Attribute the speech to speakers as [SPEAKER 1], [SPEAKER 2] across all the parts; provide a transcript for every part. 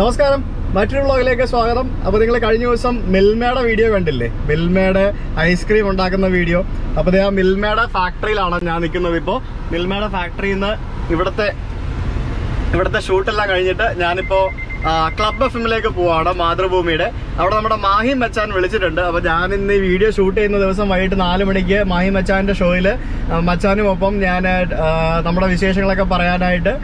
[SPEAKER 1] നമസ്കാരം. മറ്റൊരു വ്ളോഗിലേക്ക് സ്വാഗതം. അപ്പോൾ നിങ്ങൾ കഴിഞ്ഞ ദിവസം മിൽമയുടെ വീഡിയോ കണ്ടില്ലേ? മിൽമയുടെ ഐസ്ക്രീം ഉണ്ടാക്കുന്ന വീഡിയോ. അപ്പോൾ ആ മിൽമയുടെ ഫാക്ടറിയിലാണ് ഞാൻ നിൽക്കുന്നത് ഇപ്പോൾ മിൽമയുടെ ഫാക്ടറിയിൽ നിന്ന് ഇവിടുത്തെ ഇവിടുത്തെ ഷൂട്ടെല്ലാം കഴിഞ്ഞിട്ട് ഞാനിപ്പോ ക്ലബ് ക്ലബ് എമ്മിലേക്ക് പോവാണ് മാതൃഭൂമിയുടെ. അവിടെ നമ്മുടെ മാഹി മച്ചാൻ വിളിച്ചിട്ടുണ്ട്. അപ്പോൾ ഞാൻ ഇന്ന് ഈ വീഡിയോ ഷൂട്ട് ചെയ്യുന്ന ദിവസം വൈകിട്ട് നാല് മണിക്ക് മാഹി മച്ചാന്റെ ഷോയിൽ മച്ചാനുമൊപ്പം ഞാൻ നമ്മുടെ വിശേഷങ്ങളൊക്കെ പറയാനായിട്ട്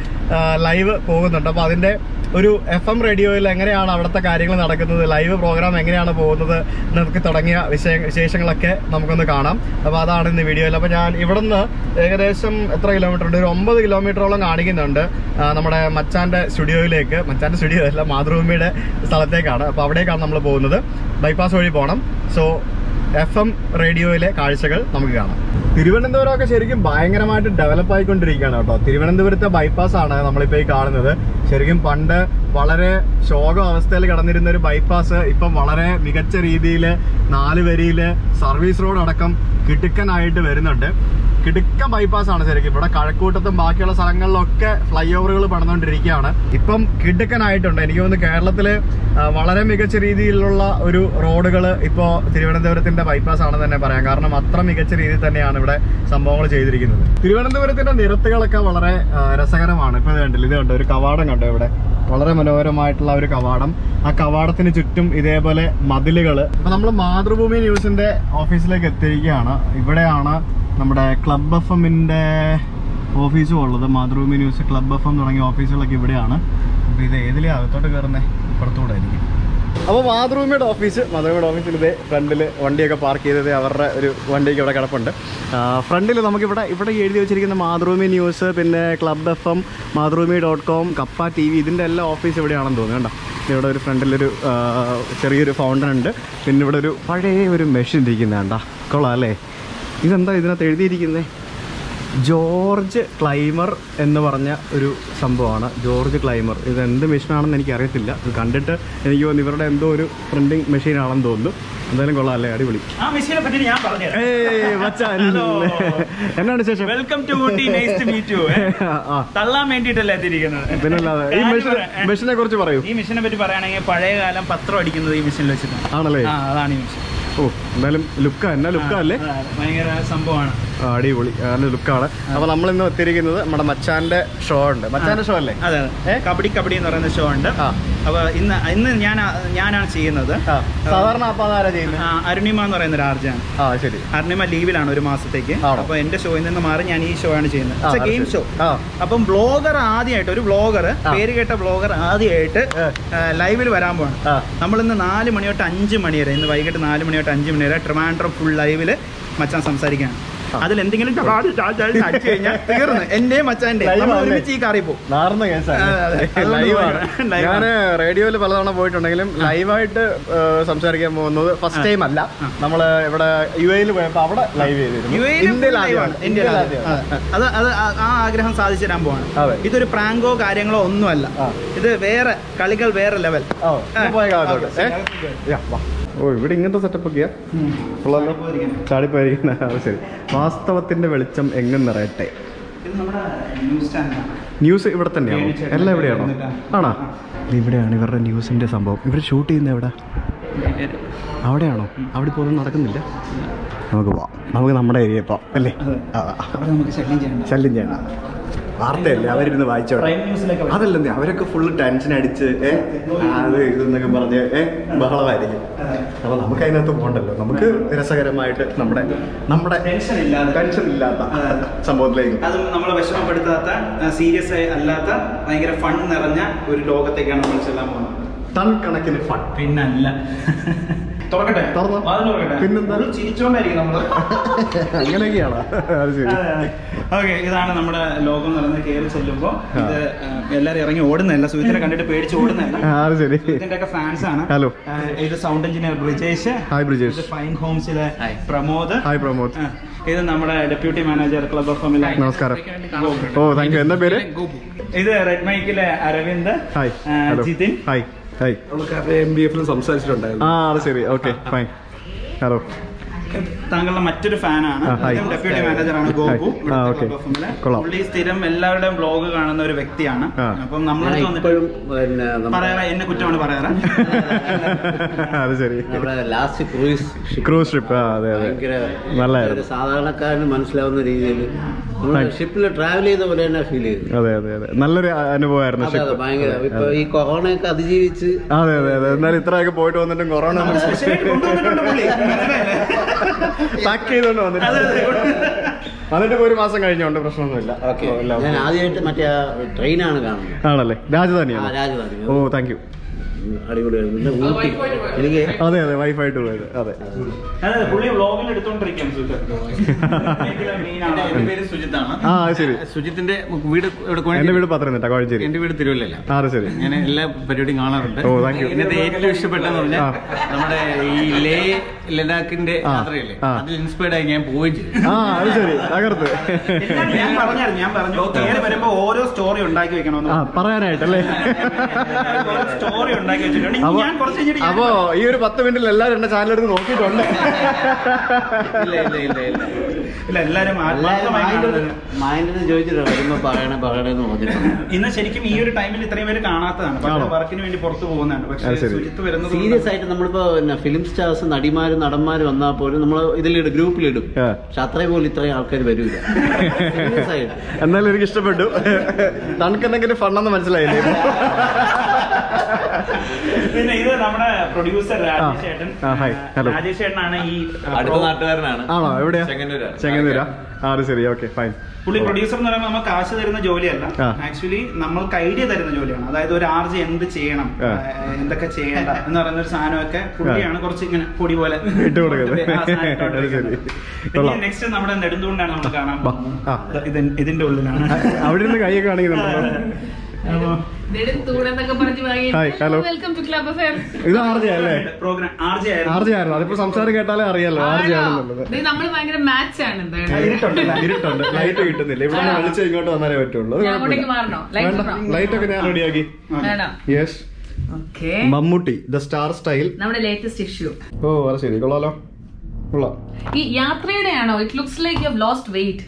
[SPEAKER 1] ലൈവ് പോകുന്നുണ്ട്. അപ്പോൾ അതിന്റെ ഒരു എഫ് എം റേഡിയോയിൽ എങ്ങനെയാണ് അവിടുത്തെ കാര്യങ്ങൾ നടക്കുന്നത്? ലൈവ് പ്രോഗ്രാം എങ്ങനെയാണ് പോകുന്നത്? നമുക്ക് തുടങ്ങിയ വിഷയ വിശേഷങ്ങളൊക്കെ നമുക്കൊന്ന് കാണാം. അപ്പോൾ അതാണ് ഇന്ന് വീഡിയോയിൽ അപ്പോൾ ഞാൻ ഇവിടുന്ന് ഏകദേശം എത്ര കിലോമീറ്റർ ഉണ്ട്? ഒരു ഒമ്പത് കിലോമീറ്ററോളം കാണിക്കുന്നുണ്ട് നമ്മുടെ മച്ചാന്റെ സ്റ്റുഡിയോയിലേക്ക്. മച്ചാന്റെ സ്റ്റുഡിയോ അല്ല മാതൃഭൂമിയുടെ സ്ഥലത്തേക്കാണ്. അപ്പോൾ അവിടേക്കാണ് നമ്മൾ പോകുന്നത്. ബൈപ്പാസ് വഴി പോകണം സോ എഫ് എം റേഡിയോയിലെ കാഴ്ചകൾ നമുക്ക് കാണാം. തിരുവനന്തപുരം തിരുവനന്തപുരമൊക്കെ ശരിക്കും ഭയങ്കരമായിട്ട് ഡെവലപ്പ് ആയിക്കൊണ്ടിരിക്കുകയാണ് കേട്ടോ. തിരുവനന്തപുരത്തെ ബൈപ്പാസ് ആണ് നമ്മളിപ്പോൾ ഈ കാണുന്നത്. ശരിക്കും പണ്ട് വളരെ ശോക അവസ്ഥയിൽ കിടന്നിരുന്ന ഒരു ബൈപ്പാസ് ഇപ്പം വളരെ മികച്ച രീതിയിൽ നാല് വരിയിൽ സർവീസ് റോഡ് അടക്കം കിടുക്കനായിട്ട് വരുന്നുണ്ട്. കിടുക്കൻ ബൈപ്പാസ് ആണ് ശരിക്കും. ഇവിടെ കഴക്കൂട്ടത്തും ബാക്കിയുള്ള സ്ഥലങ്ങളിലൊക്കെ ഫ്ലൈ ഓവറുകൾ പണിതുകൊണ്ടിരിക്കുകയാണ് ഇപ്പം കിടുക്കനായിട്ടുണ്ട്. എനിക്ക് തോന്നുന്നു കേരളത്തിൽ വളരെ മികച്ച രീതിയിലുള്ള ഒരു റോഡുകൾ ഇപ്പോൾ തിരുവനന്തപുരത്തിന്റെ ബൈപ്പാസ് ആണെന്ന് തന്നെ പറയാം. കാരണം അത്ര മികച്ച രീതിയിൽ തന്നെയാണ് ഇവിടെ സംഭവങ്ങൾ ചെയ്തിരിക്കുന്നത്. തിരുവനന്തപുരത്തിന്റെ നിരത്തുകളൊക്കെ വളരെ രസകരമാണ്. ഇപ്പൊ ഇത് കണ്ടില്ല? ഇത് കണ്ടോ? ഒരു കവാടം കണ്ടോ ഇവിടെ? വളരെ മനോഹരമായിട്ടുള്ള ഒരു കവാടം. ആ കവാടത്തിന് ചുറ്റും ഇതേപോലെ മതിലുകൾ അപ്പൊ നമ്മൾ മാതൃഭൂമി ന്യൂസിന്റെ ഓഫീസിലേക്ക് എത്തിയിരിക്കുകയാണ്. ഇവിടെയാണ് നമ്മുടെ ക്ലബ് എഫ് എമ്മിന്റെ ഓഫീസും ഉള്ളത്. Mathrubhumi news club F M തുടങ്ങിയ ഓഫീസുകളൊക്കെ ഇവിടെയാണ്. അപ്പൊ ഇത് ഏതിലെ അകത്തോട്ട് കയറുന്നേ ഇപ്പുറത്തൂടെ ആയിരിക്കും. അപ്പോൾ മാതൃഭൂമിയുടെ ഓഫീസ് മാതൃഭൂമിയുടെ ഓഫീസിൽ ഇതേ ഫ്രണ്ടിൽ വണ്ടിയൊക്കെ പാർക്ക് ചെയ്തത് അവരുടെ ഒരു വണ്ടിയൊക്കെ ഇവിടെ കിടപ്പുണ്ട്. ഫ്രണ്ടിൽ നമുക്കിവിടെ ഇവിടെ എഴുതി വെച്ചിരിക്കുന്ന മാതൃഭൂമി ന്യൂസ് പിന്നെ club F M Mathrubhumi dot com Kappa TV V ഇതിന്റെ എല്ലാ ഓഫീസ് ഇവിടെയാണെന്ന് തോന്നുന്നു കേട്ടോ ഇവിടെ ഒരു ഫ്രണ്ടിലൊരു ചെറിയൊരു ഫൗണ്ടൻ ഉണ്ട്. പിന്നെ ഇവിടെ ഒരു പഴയ ഒരു മെഷീൻ ഇരിക്കുന്നതാണ്ടാ കൊള്ളാം അല്ലേ? ഇതെന്താ ഇതിനകത്ത് എഴുതിയിരിക്കുന്നത് ജോർജ് ക്ലൈമർ എന്ന് പറഞ്ഞ ഒരു സംഭവമാണ്. George Clymer. ഇത് എന്ത് മെഷീനാണെന്ന് എനിക്ക് അറിയത്തില്ല ഇത് കണ്ടിട്ട് എനിക്ക് തോന്നുന്നു ഇവരുടെ എന്തോ ഒരു പ്രിന്റിംഗ് മെഷീനാണെന്ന് തോന്നുന്നു. എന്തായാലും കൊള്ളാം അല്ലേ? അടിപൊളി. എന്നാണ് ശേഷം
[SPEAKER 2] വെൽക്കം ടു തള്ളാൻ
[SPEAKER 1] പിന്നല്ലാതെ ഈ മെഷീനെ കുറിച്ച് പറയൂ.
[SPEAKER 2] ഈ മെഷീനെ പറ്റി പറയുകയാണെങ്കിൽ പഴയ കാലം പത്രം അടിക്കുന്നത് ഈ മെഷീനിൽ വെച്ചിട്ടാണ്.
[SPEAKER 1] ആണല്ലേ?
[SPEAKER 2] അതാണ് ഈ മെഷീൻ
[SPEAKER 1] ഓ. എന്തായാലും ലുക്കാ എന്നാ ലുക്കാ അല്ലേ?
[SPEAKER 2] ഭയങ്കര സംഭവമാണ്.
[SPEAKER 1] അടിപൊളി. നല്ല ലുക്കാണ്. അപ്പൊ നമ്മൾ ഇന്ന് എത്തിയിരിക്കുന്നത് നമ്മുടെ മച്ചാന്റെ ഷോ ഉണ്ട്. മച്ചാന്റെ ഷോ അല്ലേ?
[SPEAKER 2] അതെ കബഡി കബഡി എന്ന് പറയുന്ന ഷോ ഉണ്ട്. അപ്പൊ ഇന്ന് ഇന്ന് ഞാൻ ഞാനാണ് ചെയ്യുന്നത്.
[SPEAKER 1] സാധാരണ
[SPEAKER 2] അരുണിമ എന്ന് പറയുന്ന ഒരു ആർജാണ്
[SPEAKER 1] ശരി.
[SPEAKER 2] അരുണിമ ലീവിലാണ് ഒരു മാസത്തേക്ക്? അപ്പൊ എന്റെ ഷോയിൽ നിന്ന് മാറി ഞാൻ ഈ ഷോ ആണ് ചെയ്യുന്നത്. Game show. അപ്പം ബ്ലോഗർ ആദ്യമായിട്ട് ഒരു ബ്ലോഗർ പേര് കേട്ട ബ്ലോഗർ ആദ്യമായിട്ട്. ലൈവിൽ വരാൻ പോവാണ്. നമ്മൾ ഇന്ന് നാല് മണി തൊട്ട് അഞ്ച് മണി വരെ ഇന്ന് വൈകിട്ട് നാല് മണി തൊട്ട് അഞ്ച് മണി വരെ ട്രിവാൻഡ്രം ഫുൾ ലൈവിൽ മച്ചാൻ സംസാരിക്കുകയാണ്. അതിൽ എന്തെങ്കിലും അടിച്ച് കഴിഞ്ഞാൽ തീർന്ന്. എന്റെ മച്ചാന്റെ നമ്മൾ ഒരുമിച്ച് ഈ കാറി പോകും.
[SPEAKER 1] ഞാൻ റേഡിയോയിൽ പലതവണ പോയിട്ടുണ്ടെങ്കിലും ലൈവായിട്ട് സംസാരിക്കാൻ പോകുന്നത് ഫസ്റ്റ് ടൈം അല്ല. നമ്മൾ ഇവിടെ യു എയിൽ പോയപ്പോ അവിടെ ലൈവ് ചെയ്തിരുന്നു. ഇന്ത്യയിൽ
[SPEAKER 2] അത് അത് ആ- ആഗ്രഹം സാധിച്ചു തരാൻ പോവാണ്. ഇതൊരു പ്രാങ്കോ കാര്യങ്ങളോ ഒന്നുമല്ല.
[SPEAKER 1] അല്ല
[SPEAKER 2] ഇത് വേറെ കളികൾ വേറെ ലെവൽ
[SPEAKER 1] പോയ കാലത്തോട്ട്. ഓ ഇവിടെ ഇങ്ങനത്തെ സെറ്റപ്പ് ഒക്കെയാ ഉള്ളല്ലോ ചാടിപ്പോയിരിക്കുന്ന അത് ശരി. വാസ്തവത്തിന്റെ വെളിച്ചം എങ്ങും നിറയട്ടെ.
[SPEAKER 2] ന്യൂസ്
[SPEAKER 1] ഇവിടെ തന്നെയാണോ? എല്ലാം
[SPEAKER 2] എവിടെയാണോ
[SPEAKER 1] ആണോ? ഇവിടെയാണ് ഇവരുടെ ന്യൂസിന്റെ സംഭവം. ഇവർ ഷൂട്ട് ചെയ്യുന്നത് എവിടെ? അവിടെയാണോ? അവിടെ ഇപ്പോൾ ഒന്നും നടക്കുന്നില്ല? നമുക്ക് പോവാം. നമുക്ക് നമ്മുടെ ഏരിയ പോവാം അല്ലേ?
[SPEAKER 2] ശല്യം ചെയ്യണം
[SPEAKER 1] ശല്യം ചെയ്യണം വാർത്തയല്ലേ? അവരിന്ന് വായിച്ചോട്ടെ. അതല്ലേ. അവരൊക്കെ ഫുള്ള് ടെൻഷൻ അടിച്ച് ഏ? അത് ഇതെന്നൊക്കെ പറഞ്ഞ് ഏ? ബഹളമായിരിക്കും. അപ്പൊ നമുക്ക് അതിനകത്ത് പോകണ്ടല്ലോ നമുക്ക് രസകരമായിട്ട് നമ്മുടെ നമ്മുടെ
[SPEAKER 2] ടെൻഷൻ ഇല്ലാതെ.
[SPEAKER 1] ടെൻഷൻ ഇല്ലാത്ത സംഭവത്തിലേക്ക്.
[SPEAKER 2] അതും നമ്മളെ വിഷമപ്പെടുത്താത്ത സീരിയസ് ആയി അല്ലാത്ത ഭയങ്കര ഫൺ നിറഞ്ഞ ഒരു ലോകത്തേക്കാണ് നമ്മൾ ചെല്ലാൻ പോകുന്നത്.
[SPEAKER 1] ടൺ കണക്കിന് ഫൺ
[SPEAKER 2] പിന്നല്ല. തുറക്കട്ടെ?
[SPEAKER 1] തുറന്നോ?
[SPEAKER 2] വാതിൽ തുറക്കട്ടെ?
[SPEAKER 1] പിന്നെന്താ?
[SPEAKER 2] full ചിരിച്ചോണ്ടായിരിക്കും നമ്മൾ.
[SPEAKER 1] അങ്ങനെയൊക്കെയാണോ? അത് ശരി.
[SPEAKER 2] ഓക്കെ ഇതാണ് നമ്മുടെ ലോകം നടന്ന് കയറി ചെല്ലുമ്പോ. ഇത് എല്ലാരും ഇറങ്ങി ഓടുന്നല്ല സുഹൃത്തിനെ കണ്ടിട്ട് പേടിച്ച്
[SPEAKER 1] ഓടുന്നല്ല അത് ശരി.
[SPEAKER 2] ഫാൻസ് ആണ്.
[SPEAKER 1] ഹലോ.
[SPEAKER 2] ഇത് sound engineer Brijesh.
[SPEAKER 1] Hi Brijesh.
[SPEAKER 2] Fine ഹോംസിലെ Pramod.
[SPEAKER 1] Hi Pramod.
[SPEAKER 2] ഇത് നമ്മുടെ ഡെപ്യൂട്ടി മാനേജർ ക്ലബ് ഓഫ് എമ്മിലെ
[SPEAKER 1] നമസ്കാരം. ഓ താങ്ക് യു എന്താ പേര്?
[SPEAKER 2] ഇത് red മൈക്കിലെ Aravind.
[SPEAKER 1] Hi
[SPEAKER 2] Jithin.
[SPEAKER 1] Hi hi
[SPEAKER 3] M B എഫിൽ സംസാരിച്ചിട്ടുണ്ടായിരുന്നു.
[SPEAKER 1] ആ അത് ശരി. ഓക്കെ ഫൈൻ ഹലോ
[SPEAKER 2] താങ്കളുടെ മറ്റൊരു ഫാനാണ്. ഡെപ്യൂട്ടി മാനേജറാണ് ഗോപു. പുള്ളി സ്ഥിരം എല്ലാവരുടെയും ബ്ലോഗ് കാണുന്ന ഒരു വ്യക്തിയാണ്. അപ്പം
[SPEAKER 3] നമ്മൾ
[SPEAKER 2] പറയാറ? എന്നെ കുറ്റമാണ് പറയാറ്?
[SPEAKER 1] അത് ശരി.
[SPEAKER 3] നമ്മുടെ ലാസ്റ്റ് ക്രൂസ്
[SPEAKER 1] ക്രൂസ് ട്രിപ്പ്
[SPEAKER 3] ഭയങ്കര സാധാരണക്കാരന് മനസ്സിലാവുന്ന രീതിയിൽ ഷിപ്പിൽ ട്രാവൽ ചെയ്ത പോലെ തന്നെ ഫീൽ ചെയ്തു.
[SPEAKER 1] അതെ അതെ അതെ. നല്ലൊരു അനുഭവമായിരുന്നു ഷിപ്പ്
[SPEAKER 3] ഭയങ്കര. ഇപ്പൊ ഈ കൊറോണയൊക്കെ അതിജീവിച്ച്
[SPEAKER 1] അതെ അതെ അതെ. എന്നാലും ഇത്രയൊക്കെ പോയിട്ട് വന്നിട്ടും കൊറോണ. പാക്ക് ചെയ്തോണ്ട് വന്നിട്ട്
[SPEAKER 2] അതെ, അതെ.
[SPEAKER 1] വന്നിട്ട് ഒരു മാസം കഴിഞ്ഞോണ്ട് പ്രശ്നമൊന്നുമില്ല.
[SPEAKER 3] ഓക്കെ ഞാൻ ആദ്യമായിട്ട് മറ്റേ ട്രെയിനാണ് കാണുന്നത്.
[SPEAKER 1] ആണല്ലേ?
[SPEAKER 3] ആ
[SPEAKER 1] രാജധാനിയാണ്
[SPEAKER 3] രാജധാനി.
[SPEAKER 1] ഓ താങ്ക് യു
[SPEAKER 3] അടിപൊളിയായിരുന്നു. പിന്നെ ഊട്ടി. എനിക്ക്
[SPEAKER 1] അതെ അതെ വൈഫായിട്ട് പോയത്. ആ ശരി.
[SPEAKER 4] സുജിത്തിന്റെ വീട്.
[SPEAKER 1] എന്റെ വീട് പത്തനംതിട്ട കോഴഞ്ചേരി
[SPEAKER 4] എന്റെ വീട് തിരുവല്ലല്ല
[SPEAKER 1] ആ ശരി.
[SPEAKER 4] ഞാൻ എല്ലാ പരിപാടിയും കാണാറുണ്ട്.
[SPEAKER 1] ഓ.
[SPEAKER 4] എന്നത് ഏറ്റവും ഇഷ്ടപ്പെട്ടെന്ന് പറഞ്ഞാൽ നമ്മുടെ ഈ ലേ ലഡാക്കിന്റെ യാത്രയല്ലേ? അതിൽ ഇൻസ്പയർഡ് ആയി ഞാൻ പോവുകയും ചെയ്തു.
[SPEAKER 1] ആ അത് ശരി. തകർത്ത്.
[SPEAKER 2] ഞാൻ പറഞ്ഞായിരുന്നു ഞാൻ പറഞ്ഞു വരുമ്പോ ഓരോ സ്റ്റോറി ഉണ്ടാക്കി വെക്കണമെന്ന്.
[SPEAKER 1] പറയാനായിട്ടല്ലേ?
[SPEAKER 2] സ്റ്റോറി ഉണ്ടാക്കി വെച്ചിട്ടുണ്ട്. ഞാൻ കുറച്ച് കഴിഞ്ഞിട്ട് ഞാൻ
[SPEAKER 1] അപ്പൊ ഈ ഒരു പത്ത് മിനിറ്റിൽ എല്ലാവരും എന്റെ ചാനൽ എടുത്ത് നോക്കിയിട്ടുണ്ട്.
[SPEAKER 3] ഇല്ല ഇല്ല ഇല്ല ഇല്ല.
[SPEAKER 2] ഇല്ല എല്ലാരും ആത്മാർത്ഥമായി കാണുന്നത്.
[SPEAKER 3] മൈൻഡിന് ചോദിച്ചിട്ട് വരുമ്പോ പറയണേ പറയണേന്ന് പറഞ്ഞിട്ടുണ്ട്.
[SPEAKER 2] ഇന്ന് ശരിക്കും ഈ ഒരു ടൈമിൽ ഇത്രയും പേര് കാണാത്തതാണ്.
[SPEAKER 1] ആണോ?
[SPEAKER 2] വർക്കിന് വേണ്ടി പുറത്തു പോകുന്നതാണ്. പക്ഷേ
[SPEAKER 1] അത് ശരി.
[SPEAKER 2] സുജിത്ത് വരുന്നത്
[SPEAKER 3] സീരിയസ് ആയിട്ട് നമ്മളിപ്പോ പിന്നെ ഫിലിം സ്റ്റാർസ് നടിമാരും നടന്മാരും വന്നാൽ പോലും നമ്മൾ ഇതിലിടും ഗ്രൂപ്പിലിടും.
[SPEAKER 1] ആ.
[SPEAKER 3] പക്ഷെ അത്രയും പോലും ഇത്രയും ആൾക്കാർ വരൂല. സീരിയസ് ആയിട്ട്.
[SPEAKER 1] എന്നാലും എനിക്ക് ഇഷ്ടപ്പെട്ടു. തണുക്ക് എന്തെങ്കിലും ഫണ്ണെന്ന് മനസ്സിലായില്ലേ?
[SPEAKER 2] പിന്നെ ഇത് നമ്മുടെ പ്രൊഡ്യൂസർ രാജേഷ് ചേട്ടൻ
[SPEAKER 1] ഹായ്. ഹലോ.
[SPEAKER 2] രാജേഷ് ചേട്ടനാണ് ഈ
[SPEAKER 4] അടുത്ത നാട്ടുകാരനാണ്.
[SPEAKER 1] ആണോ? എവിടെയാ?
[SPEAKER 4] ചെങ്ങന്നൂരാണ്.
[SPEAKER 1] ചെങ്ങന്നൂരാ? ആ ശരി. ഓക്കെ ഫൈൻ
[SPEAKER 2] പുള്ളി പ്രൊഡ്യൂസർ എന്ന് പറയുമ്പോൾ നമ്മൾ കാശ് തരുന്ന ജോലിയല്ല. ആക്ച്വലി നമ്മൾക്ക് ഐഡിയ തരുന്ന ജോലിയാണ്. അതായത് ഒരു ആർജ് എന്ത് ചെയ്യണം എന്തൊക്കെ ചെയ്യണ്ട എന്ന് പറയുന്ന ഒരു സാധനമൊക്കെ പുള്ളിയാണ് കുറച്ച് ഇങ്ങനെ പൊടി പോലെ. നെക്സ്റ്റ് നമ്മുടെ നെടുന്തുകൊണ്ടാണ് നമ്മൾ കാണാൻ പോകുന്നത്. ഇതിന്റെ ഉള്ളിലാണ്.
[SPEAKER 1] അവിടെ നിന്ന് കൈയൊക്കെ കാണിക്കുന്നുണ്ടല്ലോ. ഇത് ആർജി അല്ലേ?
[SPEAKER 2] പ്രോഗ്രാം ആർജെ
[SPEAKER 1] ആർജി ആയിരുന്നു. അതിപ്പോ സംസാരം കേട്ടാലേ അറിയാലോ ആർജി ആണെന്നുള്ളത്.
[SPEAKER 2] ഇരുട്ടുണ്ട്
[SPEAKER 1] ഇരുട്ടുണ്ട്. ലൈറ്റ് കിട്ടുന്നില്ല. ഇവിടെ വിളിച്ച് ഇങ്ങോട്ട് വന്നാലേ പറ്റുള്ളൂ? ലൈറ്റ് ഒക്കെ ഞാൻ റെഡിയാക്കി yes
[SPEAKER 5] okay
[SPEAKER 1] Mammootty the star style
[SPEAKER 5] നമ്മുടെ ലേറ്റസ്റ്റ് ഇഷ്യൂ
[SPEAKER 1] ഓ അത് ശരി. കൊള്ളാലോ. കൊള്ളാം.
[SPEAKER 5] ഈ യാത്രയുടെ ആണോ it looks like you lost weight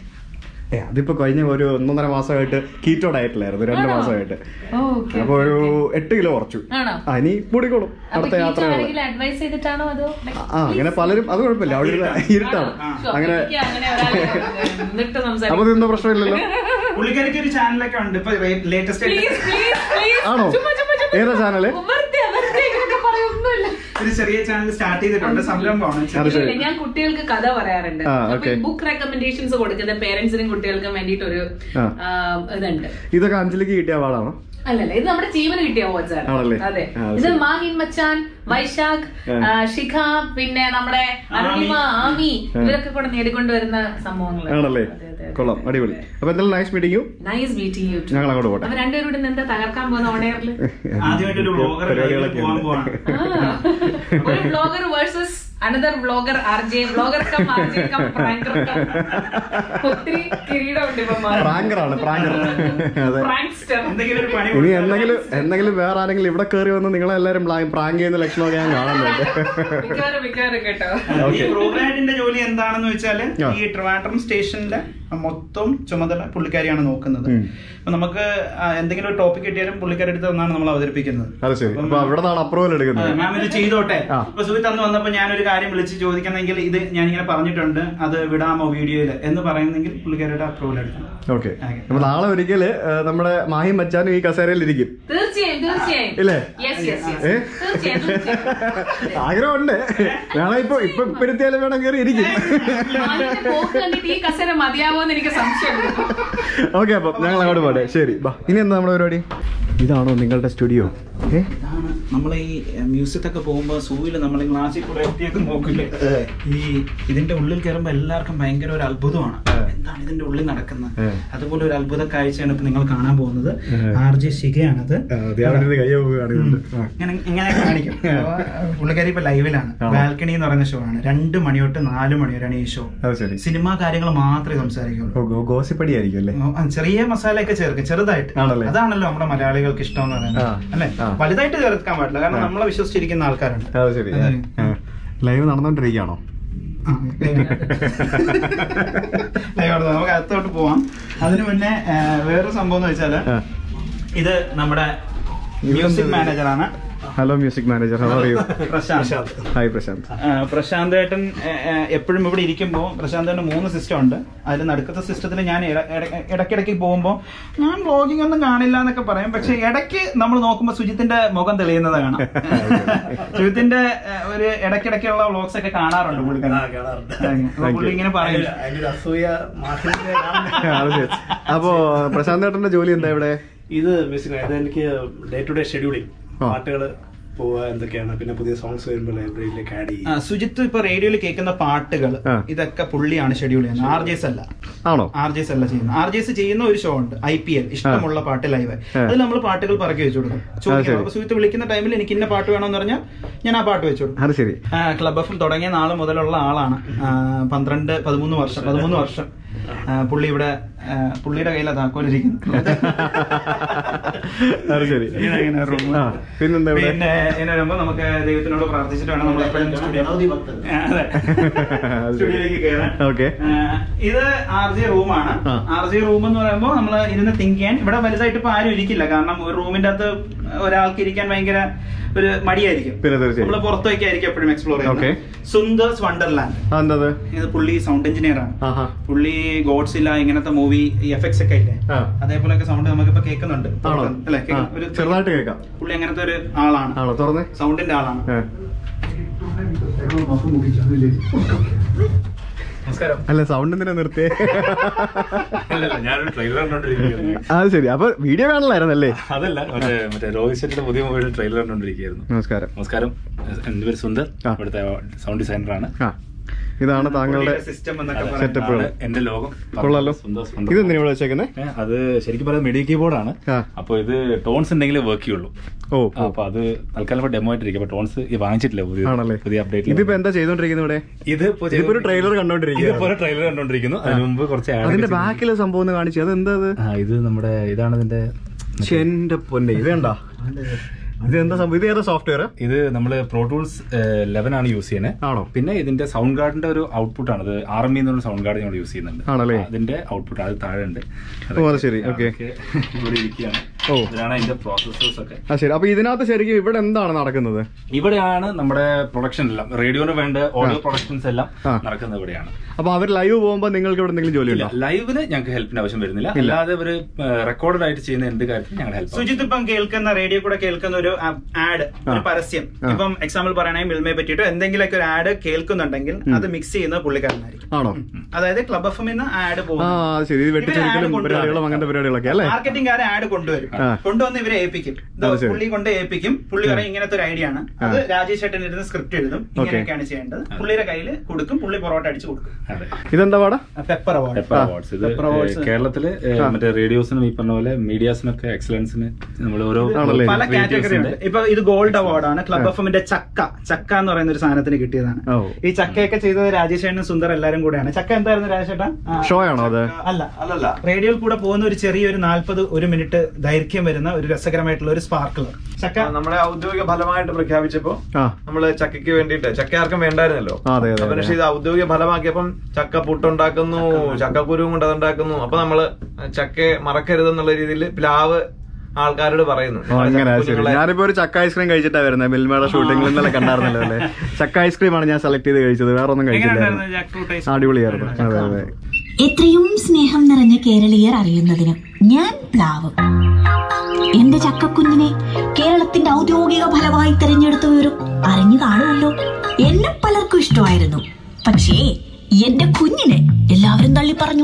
[SPEAKER 1] ഏ അതിപ്പോ കഴിഞ്ഞ ഒരു ഒന്നൊന്നര മാസമായിട്ട് കീറ്റോ ഡയറ്റിലായിരുന്നു രണ്ട്? മാസമായിട്ട്.
[SPEAKER 5] ഓക്കെ
[SPEAKER 1] അപ്പൊ ഒരു എട്ട് കിലോ കുറച്ചു.
[SPEAKER 5] ആണോ?
[SPEAKER 1] ആ ഇനി കൂടിക്കോളും അടുത്ത
[SPEAKER 5] യാത്ര അഡ്വൈസ് ചെയ്തിട്ടാണോ അതോ?
[SPEAKER 1] ആ അങ്ങനെ പലരും അത് കുഴപ്പമില്ല അവിടെ ഇരുട്ടാണ് അങ്ങനെ അപ്പൊ ഇതൊന്നും പ്രശ്നമില്ലല്ലോ?
[SPEAKER 2] പുള്ളിക്കാരിക്ക് ഒരു ചാനലൊക്കെ ഉണ്ട് ഇപ്പൊ ലേറ്റസ്റ്റ്
[SPEAKER 5] പ്ലീസ് പ്ലീസ് പ്ലീസ്
[SPEAKER 1] ആണോ? ഏതാ ചാനൽ?
[SPEAKER 5] വെറുതെ വെറുതെ ഇങ്ങനെയൊക്കെ പറയൊന്നുമില്ല
[SPEAKER 2] ഒരു ചെറിയ ചാനൽ സ്റ്റാർട്ട് ചെയ്തിട്ടുണ്ട്. സംരംഭമാണ്
[SPEAKER 5] ഞാൻ കുട്ടികൾക്ക് കഥ പറയാറുണ്ട്. ബുക്ക് റെക്കമെൻഡേഷൻസ് കൊടുക്കുന്ന പേരന്റ്സിനും കുട്ടികൾക്കും വേണ്ടിയിട്ട് ഒരു. ഇതുണ്ട്.
[SPEAKER 1] ഇതൊക്കെ അഞ്ചലിക്ക് കിട്ടിയ അവാർഡാണോ
[SPEAKER 5] അല്ലല്ല ഇത് നമ്മുടെ ജീവന് കിട്ടിയ ആണ്. അതെ. ഇത്. മാഹിൻ മച്ചാൻ വൈശാഖ് ശിഖ പിന്നെ നമ്മുടെ അരുണിമ ആമി. ഇവരൊക്കെ കൂടെ നേടിക്കൊണ്ടുവരുന്ന സംഭവങ്ങൾ
[SPEAKER 1] ആണല്ലേ? കൊള്ളാം അടിപൊളി. അപ്പൊ എന്തായാലും nice meeting
[SPEAKER 5] nice meeting you
[SPEAKER 1] ഞങ്ങൾ അങ്ങോട്ട് പോട്ടെ.
[SPEAKER 5] രണ്ടുപേരും കൂടി എന്താ തകർക്കാൻ പോകുന്ന ഓണയറിൽ
[SPEAKER 2] ആദ്യമായിട്ട് ഒരു blogger
[SPEAKER 5] versus another blogger R J blogger cum R J cum pranker ഒത്തിരി കിരീടമുണ്ട്
[SPEAKER 1] പ്രാങ്കറാണ് പ്രാങ്കർ അതെ.
[SPEAKER 2] എന്തെങ്കിലും ഒരു പണി
[SPEAKER 1] ഇനി എന്തെങ്കിലും എന്തെങ്കിലും വേറെ ആരെങ്കിലും ഇവിടെ കയറി വന്ന് നിങ്ങളെ നിങ്ങളെല്ലാരും പ്രാങ്ക് ചെയ്യുന്ന ലക്ഷണമൊക്കെ ഞാൻ കാണുന്നുണ്ട് Okay.
[SPEAKER 2] ജോലി എന്താണെന്ന്
[SPEAKER 1] വെച്ചാൽ
[SPEAKER 2] ഈ ട്രിവാൻഡ്രം സ്റ്റേഷനിലെ മൊത്തം ചുമതല പുള്ളിക്കാരിയാണ് നോക്കുന്നത്. അപ്പൊ നമുക്ക് എന്തെങ്കിലും ഒരു ടോപ്പിക് കിട്ടിയാലും പുള്ളിക്കാരി അടുത്ത് നമ്മൾ അവതരിപ്പിക്കുന്നത്
[SPEAKER 1] അത് ശരി. അപ്പൊ അവിടെ നിന്നാണ് അപ്രൂവൽ എടുക്കുന്നത്?
[SPEAKER 2] മാം ഇത് ചെയ്തോട്ടെ. ഇപ്പൊ സുഹിത്ത് അന്ന് വന്നപ്പോ ഞാനൊരു കാര്യം വിളിച്ച് ചോദിക്കണമെങ്കിൽ ഇത് ഞാൻ ഇങ്ങനെ പറഞ്ഞിട്ടുണ്ട് അത് വിടാമോ വീഡിയോയിൽ എന്ന് പറയുന്നെങ്കിൽ പുള്ളിക്കാരുടെ അപ്രൂവൽ എടുക്കണം.
[SPEAKER 1] ഓക്കെ. അപ്പൊ നാളെ ഒരിക്കൽ നമ്മുടെ മാഹിം മച്ചാനും ഈ കസേരയിൽ ഇരിക്കും.
[SPEAKER 5] തീർച്ചയായും തീർച്ചയായും.
[SPEAKER 1] ഇല്ലേ?
[SPEAKER 5] യെസ് യെസ് തീർച്ചയായും തീർച്ചയായും.
[SPEAKER 1] ആഗ്രഹമുണ്ട്. വേണം ഇപ്പൊ ഇപ്പൊ പെരുത്തിയാലും വേണം കയറി ഇരിക്കും. ഓക്കെ അപ്പൊ ഞങ്ങൾ അങ്ങോട്ട് പോട്ടെ. ശരി ബാ. ഇനി എന്താ നമ്മുടെ പരിപാടി? ഇതാണോ നിങ്ങളുടെ സ്റ്റുഡിയോ?
[SPEAKER 2] ഇതാണ് നമ്മളെ ഈ മ്യൂസിക് ഒക്കെ പോകുമ്പോൾ സൂവിൽ നമ്മൾ ഗ്ലാസ്സിൽ കൂടെ എത്തിയൊക്കെ നോക്കില്ലേ? ഈ ഇതിന്റെ ഉള്ളിൽ കയറുമ്പോൾ എല്ലാവർക്കും ഭയങ്കര ഒരു അത്ഭുതമാണ്. എന്താണ് ഇതിന്റെ ഉള്ളിൽ നടക്കുന്നത്? അതുപോലെ ഒരു അത്ഭുത കാഴ്ചയാണ് ഇപ്പൊ നിങ്ങൾ കാണാൻ പോകുന്നത്. ആർ ജെ ശിഖയാണത്. ഇങ്ങനെ കാണിക്കും. പുള്ളിക്കാരി ഇപ്പൊ ലൈവിലാണ്. ബാൽക്കണി എന്ന് പറയുന്ന ഷോ ആണ്. രണ്ട് മണി തൊട്ട് നാല് മണി വരെയാണ് ഈ ഷോ സിനിമാ കാര്യങ്ങൾ മാത്രമേ സംസാരിക്കുള്ളൂ. ചെറിയ മസാലയൊക്കെ ചേർക്കും ചെറുതായിട്ട്? അതാണല്ലോ നമ്മുടെ മലയാളികൾക്ക് ഇഷ്ടം എന്ന് പറയുന്നത്. അല്ലേ. വലുതായിട്ട് ചേർക്കാൻ പാടില്ല കാരണം. നമ്മളെ വിശ്വസിച്ചിരിക്കുന്ന ആൾക്കാരുണ്ട്.
[SPEAKER 1] അത് ശരി. ലൈവ്
[SPEAKER 2] നമുക്ക് അകത്തോട്ട് പോവാം. അതിനു മുന്നേ വേറൊരു സംഭവം എന്ന്
[SPEAKER 1] വെച്ചാൽ
[SPEAKER 2] ഇത് നമ്മുടെ മ്യൂസിക് മാനേജറാണ്.
[SPEAKER 1] Hello music manager how you
[SPEAKER 2] Prashanth.
[SPEAKER 1] Hi Prashanth.
[SPEAKER 2] Prashanth ഏട്ടൻ എപ്പോഴും ഇവിടെ ഇരിക്കുമ്പോൾ പ്രശാന്ത് ഏട്ടൻ മൂന്ന് സിസ്റ്റം ഉണ്ട് അതിൽ നടുക്കത്തെ സിസ്റ്റത്തിൽ ഞാൻ ഇട- ഇട- ഇടയ്ക്കിടയ്ക്ക് പോകുമ്പോൾ ഞാൻ വ്ളോഗിംഗ് ഒന്നും കാണില്ല എന്നൊക്കെ പറയും. പക്ഷെ ഇടയ്ക്ക് നമ്മൾ നോക്കുമ്പോൾ സുജിത്തിന്റെ മുഖം തെളിയുന്നത് കാണാം. സുജിത്തിന്റെ ഒരു ഇടയ്ക്കിടയ്ക്കുള്ള വ്ളോഗ്സ് ഒക്കെ കാണാറുണ്ട് പുള്ളി. ഇങ്ങനെ പറയും.
[SPEAKER 1] അപ്പോ പ്രശാന്ത് ഏട്ടന്റെ ജോലി എന്താ ഇവിടെ?
[SPEAKER 6] ഇത് മ്യൂസിക് ഇത് എനിക്ക് ഡേ ടു ഡേ ഷെഡ്യൂളിംഗ്
[SPEAKER 1] ആ.
[SPEAKER 6] പാട്ടുകൾ പോവുക എന്തൊക്കെയാണ്? പിന്നെ പുതിയ സോങ്സ് വരുമ്പോൾ ലൈബ്രറിയിലേക്ക് ആഡ്
[SPEAKER 2] ആ,
[SPEAKER 6] ചെയ്യും.
[SPEAKER 2] സുജിത്ത് ഇപ്പൊ റേഡിയോയിൽ കേൾക്കുന്ന പാട്ടുകൾ ഇതൊക്കെ പുള്ളിയാണ് ഷെഡ്യൂൾ ചെയ്യുന്നത്. ആർ ജെസ് അല്ല.
[SPEAKER 1] ആണോ?
[SPEAKER 2] ആർ ജെസ് അല്ല ചെയ്യുന്നത്. ആർ ജെസ് ചെയ്യുന്ന ഒരു ഷോ ഉണ്ട് ഐ പി എൽ ഇഷ്ടമുള്ള പാട്ട് ലൈവ്. അതിൽ നമ്മൾ പാട്ടുകൾ പറക്കി വെച്ചു കൊടുക്കും. ചോദിക്കണം അപ്പൊ സുജിത്ത് വിളിക്കുന്ന ടൈമിൽ എനിക്ക് ഇന്ന പാട്ട് വേണമെന്ന് പറഞ്ഞാൽ ഞാൻ ആ പാട്ട് വെച്ചു കൊടുക്കും.
[SPEAKER 1] ശരി.
[SPEAKER 2] ക്ലബ് എഫ് തുടങ്ങിയ നാൾ മുതലുള്ള ആളാണ്. പന്ത്രണ്ട് പതിമൂന്ന് വർഷം പതിമൂന്ന് വർഷം. പുള്ളി ഇവിടെ പുള്ളിയുടെ കയ്യിലാ താക്കോലിരിക്കുന്നത്. പിന്നെ ഇങ്ങനെ വരുമ്പോ നമുക്ക് ദൈവത്തിനോട് പ്രാർത്ഥിച്ചിട്ട് വേണം നമ്മൾ എപ്പോഴും സ്റ്റുഡിയോയിലേക്ക് കയറാൻ. ഇത് ആർ ജി റൂമാണ്. ആർ ജി റൂം എന്ന് പറയുമ്പോൾ നമ്മൾ ഇരുന്ന് തിങ്ക് ചെയ്യാൻ. ഇവിടെ വലുതായിട്ട് ഇപ്പൊ ആരും ഇരിക്കില്ല. കാരണം ഒരു റൂമിന്റെ അകത്ത് ഒരാൾക്ക് ഇരിക്കാൻ ഭയങ്കര ഒരു മടിയായിരിക്കും. നമ്മൾ പുറത്തേക്ക് ആയിരിക്കും എപ്പോഴും എക്സ്പ്ലോർ. ചെയ്യുന്നത്. സുന്ദർസ് വണ്ടർലാൻഡ്. ഇത് പുള്ളി സൗണ്ട് എഞ്ചിനീയർ ആണ്.
[SPEAKER 1] ആഹാ.
[SPEAKER 2] പുള്ളി ഗോഡ്സില്ല ഇങ്ങനത്തെ മൂവി എഫക്ട്സ് ഒക്കെ ഇല്ലേ?
[SPEAKER 1] അതേപോലെ
[SPEAKER 2] അതേപോലെയൊക്കെ സൗണ്ട് നമുക്കിപ്പോ കേൾക്കുന്നുണ്ട്. അല്ലെ? ഒരു
[SPEAKER 1] ചെറുതായിട്ട് കേൾക്കാം.
[SPEAKER 2] പുള്ളി അങ്ങനത്തെ ഒരു ആളാണ്.
[SPEAKER 1] തുറന്നേ.
[SPEAKER 2] സൗണ്ടിന്റെ ആളാണ്.
[SPEAKER 1] അല്ല സൗണ്ട് എന്തിനാ നിർത്തിയേ? അത് ശരി. അപ്പൊ വീഡിയോ കാണലായിരുന്നല്ലേ?
[SPEAKER 6] അതല്ല മറ്റേ മറ്റേ രോഹിത് ശെട്ടിയുടെ പുതിയ മൊബൈൽ ട്രെയിലർ കണ്ടോണ്ടിരിക്കുകയായിരുന്നു.
[SPEAKER 1] നമസ്കാരം.
[SPEAKER 6] നമസ്കാരം. എന്റെ പേര് സുന്ദർ. ഇവിടുത്തെ സൗണ്ട് ഡിസൈനറാണ്
[SPEAKER 1] ആ. ഇതാണ് താങ്കളുടെ
[SPEAKER 2] സിസ്റ്റം എന്നൊക്കെ
[SPEAKER 6] അതെ.
[SPEAKER 2] പറയുന്നത്
[SPEAKER 1] സെറ്റപ്പുകൾ
[SPEAKER 6] എന്റെ ലോകം.
[SPEAKER 1] കൊള്ളാലോ. ഇത് എന്തിനാ ഇവിടെ വെച്ചേക്കുന്നേ?
[SPEAKER 6] അത് ശരിക്കും പറയുന്നത് മെഡി കീബോർഡ്
[SPEAKER 1] ആണ്.
[SPEAKER 6] അപ്പൊ ഇത് ടോൺസ് ഉണ്ടെങ്കിൽ വർക്ക് ചെയ്യുള്ളൂ.
[SPEAKER 1] ഓ.
[SPEAKER 6] അപ്പൊ അത് തൽക്കാലം ഡെമോ ആയിട്ടിരിക്കും. അപ്പൊ ടോൺസ് വാങ്ങിച്ചിട്ടില്ല പുതിയ
[SPEAKER 1] ആണല്ലേ.
[SPEAKER 6] പുതിയ അപ്ഡേറ്റ്
[SPEAKER 1] ഇതിപ്പോ എന്താ ചെയ്തോണ്ടിരിക്കുന്നത് ഇവിടെ?
[SPEAKER 6] ഇത്
[SPEAKER 1] ഇതിപ്പോ ഒരു ട്രെയിലർ കണ്ടോണ്ടിരിക്കുന്നു
[SPEAKER 6] ഇതിപ്പോ ഒരു ട്രെയിലർ കണ്ടോണ്ടിരിക്കുന്നു. അതിന് മുമ്പ് കുറച്ച്
[SPEAKER 1] അതിന്റെ ബാക്കിലെ സംഭവം ഒന്ന് കാണിച്ചു. അത്?
[SPEAKER 6] എന്താ ഇത് നമ്മുടെ ഇതാണ് ഇതിന്റെ
[SPEAKER 1] എന്റെ പൊന്നെ. ഇത് കണ്ടാ? ഇത് എന്താ സംഭവം? ഇത് ഏതാ സോഫ്റ്റ്വെയർ
[SPEAKER 6] ഇത് നമ്മൾ പ്രോ ടൂൾസ് ലെവൻ ആണ് യൂസ് ചെയ്യുന്നത്
[SPEAKER 1] ആണോ?
[SPEAKER 6] പിന്നെ ഇതിന്റെ സൗണ്ട് ഗാർഡിന്റെ ഒരു ഔട്ട്പുട്ട് ആണ് ഇത് ആർ എം എന്നുള്ള സൗണ്ട് ഗാർഡ് ഞങ്ങൾ യൂസ് ചെയ്യുന്നുണ്ട്.
[SPEAKER 1] ആണല്ലേ?
[SPEAKER 6] അതിന്റെ ഔട്ട്പുട്ട് അത് താഴെ ഉണ്ട്
[SPEAKER 1] ശരി. ഓക്കെ.
[SPEAKER 6] ഇവിടെ ഇരിക്കുകയാണ്.
[SPEAKER 1] ഓ.
[SPEAKER 6] ഇതിലാണ് അതിന്റെ പ്രോസസ്സേഴ്സ് ഒക്കെ.
[SPEAKER 1] ആ ശരി. അപ്പൊ ഇതിനകത്ത് ശരിക്കും ഇവിടെ എന്താണ് നടക്കുന്നത്?
[SPEAKER 6] ഇവിടെയാണ് നമ്മുടെ പ്രൊഡക്ഷൻ എല്ലാം. റേഡിയോന് വേണ്ട ഓഡിയോ പ്രൊഡക്ഷൻസ് എല്ലാം നടക്കുന്നത് ഇവിടെയാണ്.
[SPEAKER 1] അപ്പൊ അവർ ലൈവ് പോകുമ്പോ നിങ്ങൾക്ക് ഇവിടെ എന്തെങ്കിലും ജോലി
[SPEAKER 6] ലൈവിന് ഞങ്ങൾക്ക് ഹെൽപ്പിന് ആവശ്യം വരുന്നില്ല. അല്ലാതെ ഒരു റെക്കോർഡഡ് ആയിട്ട് ചെയ്യുന്ന എന്ത് കാര്യത്തിൽ ഞങ്ങൾ ഹെൽപ്പ്
[SPEAKER 2] സുജിത് ഇപ്പം കേൾക്കുന്ന റേഡിയോ കൂടെ കേൾക്കുന്ന ഒരു ആഡ് ഒരു പരസ്യം. ഇപ്പം എക്സാമ്പിൾ പറയണേ മിൽമയെ പറ്റിയിട്ട് എന്തെങ്കിലുമൊക്കെ ഒരു ആഡ് കേൾക്കുന്നുണ്ടെങ്കിൽ അത് മിക്സ് ചെയ്യുന്ന പുള്ളിക്കാരനായിരിക്കും.
[SPEAKER 1] ആണോ?
[SPEAKER 2] അതായത് ക്ലബ് എഫ് നിന്ന് ആഡ്
[SPEAKER 1] ആ ശരി. ഇത് വെട്ടിച്ചെടുക്കലും പരിപാടികളും അങ്ങനത്തെ പരിപാടികളൊക്കെ അല്ലേ?
[SPEAKER 2] മാർക്കറ്റിംഗ് ആഡ് കൊണ്ടുവരും. കൊണ്ടുവന്ന് ഇവരെ ഏൽപ്പിക്കും. പുള്ളി കൊണ്ട് ഏൽപ്പിക്കും. പുള്ളി പറയും ഇങ്ങനത്തെ ഒരു ഐഡിയ ആണ്. അത് രാജേഷ് ഏട്ടൻ ഇരുന്ന് സ്ക്രിപ്റ്റ് എഴുതും. ഇങ്ങനെയൊക്കെയാണ് ചെയ്യേണ്ടത്. പുള്ളിയുടെ കയ്യിൽ കൊടുക്കും. പുള്ളി പൊറോട്ട അടിച്ചു കൊടുക്കും.
[SPEAKER 6] അതെ.
[SPEAKER 1] ഇതെന്താ പാടാ?
[SPEAKER 2] പെപ്പർ അവാർഡ്
[SPEAKER 6] പെപ്പർ അവാർഡ്സ് ഇത് കേരളത്തിലെ മറ്റേ റേഡിയോസിനും ഈ പറഞ്ഞ പോലെ മീഡിയാസിനൊക്കെ എക്സലൻസിന് നമ്മൾ ഓരോ
[SPEAKER 2] പല കാറ്റഗറി ഉണ്ട്. ഇപ്പൊ ഇത് ഗോൾഡ് അവാർഡാണ്. ക്ലബ് എഫ് എമ്മിന്റെ ചക്ക. ചക്ക എന്ന് പറയുന്ന ഒരു സാധനത്തിന് കിട്ടിയതാണ്. ഈ ചക്കയൊക്കെ ചെയ്തത് രാജേഷേട്ടനും സുന്ദർ എല്ലാരും കൂടെയാണ്. ചക്ക എന്തായിരുന്നു രാജേഷേട്ടാ?
[SPEAKER 1] ഷോ ആണോ അത്?
[SPEAKER 2] അല്ല. അല്ലല്ല. റേഡിയോയിൽ കൂടെ പോകുന്ന ഒരു ചെറിയൊരു നാല്പത് ഒരു മിനിറ്റ് ദൈർഘ്യം വരുന്ന ഒരു രസകരമായിട്ടുള്ള ഒരു സ്പാർക്കിളർ ചക്ക?
[SPEAKER 7] നമ്മളെ ഔദ്യോഗിക ഫലമായിട്ട് പ്രഖ്യാപിച്ചപ്പോ നമ്മൾ ചക്കയ്ക്ക് വേണ്ടിയിട്ട് ചക്ക ആർക്കും വേണ്ടായിരുന്നല്ലോ. പക്ഷേ ഇത് ഔദ്യോഗിക ഫലമാക്കിയപ്പം ചക്ക പുട്ടുണ്ടാക്കുന്നു ചക്കക്കുരുവും കൊണ്ട് അതുണ്ടാക്കുന്നു അപ്പൊ നമ്മൾ ചക്ക മറക്കരുതെന്നുള്ള രീതിയിൽ പ്ലാവ് ആൾക്കാരോട് പറയുന്നു.
[SPEAKER 1] ഓ, അങ്ങനെ അത് ശരി.
[SPEAKER 7] ചക്കക്കുരുങ്ങളെ-
[SPEAKER 1] ഞാനിപ്പോ ഒരു ചക്ക ഐസ്ക്രീം കഴിച്ചിട്ടാ വരുന്നത് മിൽമയുടെ ഷൂട്ടിംഗിൽ ഇന്നലെ കണ്ടായിരുന്നല്ലോ അല്ലേ? ചക്ക ഐസ്ക്രീം ആണ് ഞാൻ സെലക്ട് ചെയ്ത് കഴിച്ചത് വേറെ ഒന്നും കഴിച്ചില്ലായിരുന്നു? അടിപൊളിയായിരുന്നു. അതെ അതെ.
[SPEAKER 8] എത്രയും സ്നേഹം നിറഞ്ഞ കേരളീയർ അറിയുന്നതിന് ഞാൻ പ്ലാവ്. എന്റെ ചക്കക്കുഞ്ഞിനെ കേരളത്തിന്റെ ഔദ്യോഗിക ഫലമായി തിരഞ്ഞെടുത്തവരും അറിഞ്ഞു കാണുമല്ലോ. എന്നെ പലർക്കും ഇഷ്ടമായിരുന്നു. പക്ഷേ എന്റെ കുഞ്ഞിനെ എല്ലാവരും തള്ളി പറഞ്ഞു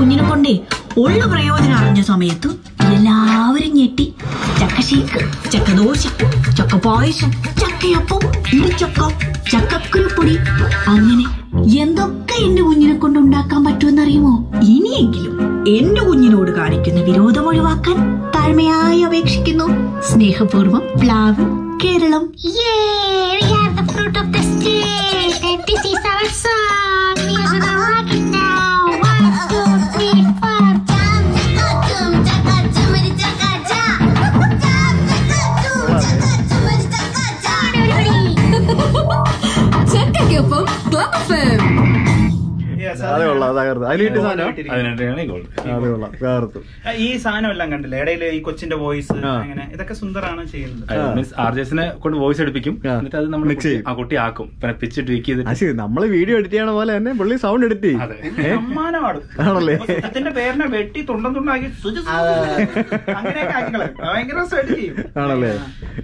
[SPEAKER 8] ചക്കക്കുഞ്ഞിനെ കൊണ്ടേ ഉള്ള പ്രയോജനം അറിഞ്ഞ സമയത്ത് എല്ലാവരും ഞെട്ടി. ചക്ക ഷേക്ക് ചക്കദോശ ചക്ക പായസം ചക്കയപ്പം ഇടിച്ചക്ക ചക്കക്കുരുപ്പൊടി. അങ്ങനെ എന്തൊക്കെ എന്റെ കുഞ്ഞിനെ കൊണ്ട് ഉണ്ടാക്കാൻ പറ്റുമെന്നറിയുമോ? ഇനിയെങ്കിലും എന്റെ കുഞ്ഞിനോട് കാണിക്കുന്ന വിരോധം ഒഴിവാക്കാൻ താഴ്മയായി അപേക്ഷിക്കുന്നു. സ്നേഹപൂർവം പ്ലാവ് Keralam.
[SPEAKER 9] Yay! We have the fruit of the.
[SPEAKER 1] തകർത്ത് അതിൽ കിട്ടിയ സാധനം? തകർത്തു
[SPEAKER 2] ഈ സാധനം എല്ലാം കണ്ടില്ലേ? ഇടയിൽ ഈ കൊച്ചിന്റെ വോയിസ് അങ്ങനെ. ഇതൊക്കെ സുന്ദറാണ് ചെയ്യുന്നത്.
[SPEAKER 6] മീൻസ് ആർ ജെ കൊണ്ട് വോയിസ് എടുപ്പിക്കും. എന്നിട്ട് അത് നമ്മൾ
[SPEAKER 1] മിക്സ് ചെയ്യും.
[SPEAKER 6] ആ കുട്ടി ആക്കും. പിന്നെ പിച്ച് ട്വീക്ക്
[SPEAKER 1] ചെയ്ത് നമ്മൾ വീഡിയോ എഡിറ്റ് ചെയ്യണ പോലെ തന്നെ പുള്ളി സൗണ്ട് എഡിറ്റ് ചെയ്യും? ആണല്ലേ?
[SPEAKER 2] സുജിത്തിന്റെ പേരിനെ വെട്ടി തുണ്ടം തുണ്ടാക്കി
[SPEAKER 1] ആണല്ലേ?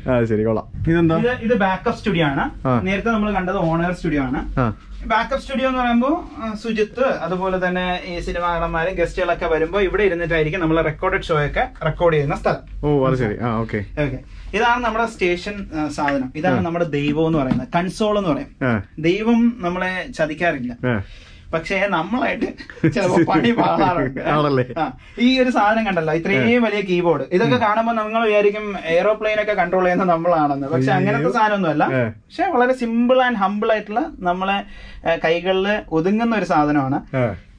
[SPEAKER 1] ആ. ശരി. കൊള്ളാം. ഇതെന്താ?
[SPEAKER 2] ഇത് ഇത് ബാക്കപ്പ് സ്റ്റുഡിയോ ആണ്. നേരത്തെ നമ്മൾ കണ്ടത് ഓണർ സ്റ്റുഡിയോ ആണ്. ബാക്കപ്പ് സ്റ്റുഡിയോ എന്ന് പറയുമ്പോൾ സുജിത്ത് അതുപോലെ തന്നെ ഈ സിനിമാ നടന്മാര് ഗസ്റ്റുകളൊക്കെ വരുമ്പോൾ ഇവിടെ ഇരുന്നിട്ടായിരിക്കും നമ്മൾ റെക്കോർഡഡ് ഷോ ഒക്കെ റെക്കോർഡ് ചെയ്യുന്ന സ്ഥലം.
[SPEAKER 1] ഓ അത് ശരി. ആ ഓക്കെ
[SPEAKER 2] ഓക്കെ ഇതാണ് നമ്മുടെ സ്റ്റേഷൻ സാധനം. ഇതാണ് നമ്മുടെ ദൈവം എന്ന് പറയുന്നത്. കൺസോൾ എന്ന് പറയും. ദൈവം നമ്മളെ ചതിക്കാറില്ല. പക്ഷേ നമ്മളായിട്ട് ചിലപ്പോ പണി പാടാറുണ്ട്
[SPEAKER 1] ആണല്ലേ?
[SPEAKER 2] ഈ ഒരു സാധനം കണ്ടല്ലോ ഇത്രയും വലിയ കീബോർഡ്. ഇതൊക്കെ കാണുമ്പോൾ നമ്മൾ വിചാരിക്കും എയ്റോപ്ലെയിൻ ഒക്കെ കൺട്രോൾ ചെയ്യുന്ന നമ്മളാണെന്ന്. പക്ഷെ അങ്ങനത്തെ സാധനമൊന്നുമല്ല.
[SPEAKER 1] അല്ല
[SPEAKER 2] പക്ഷെ വളരെ സിമ്പിൾ ആൻഡ് ഹമ്പിൾ ആയിട്ടുള്ള നമ്മളെ കൈകളിൽ ഒതുങ്ങുന്ന ഒരു സാധനമാണ്.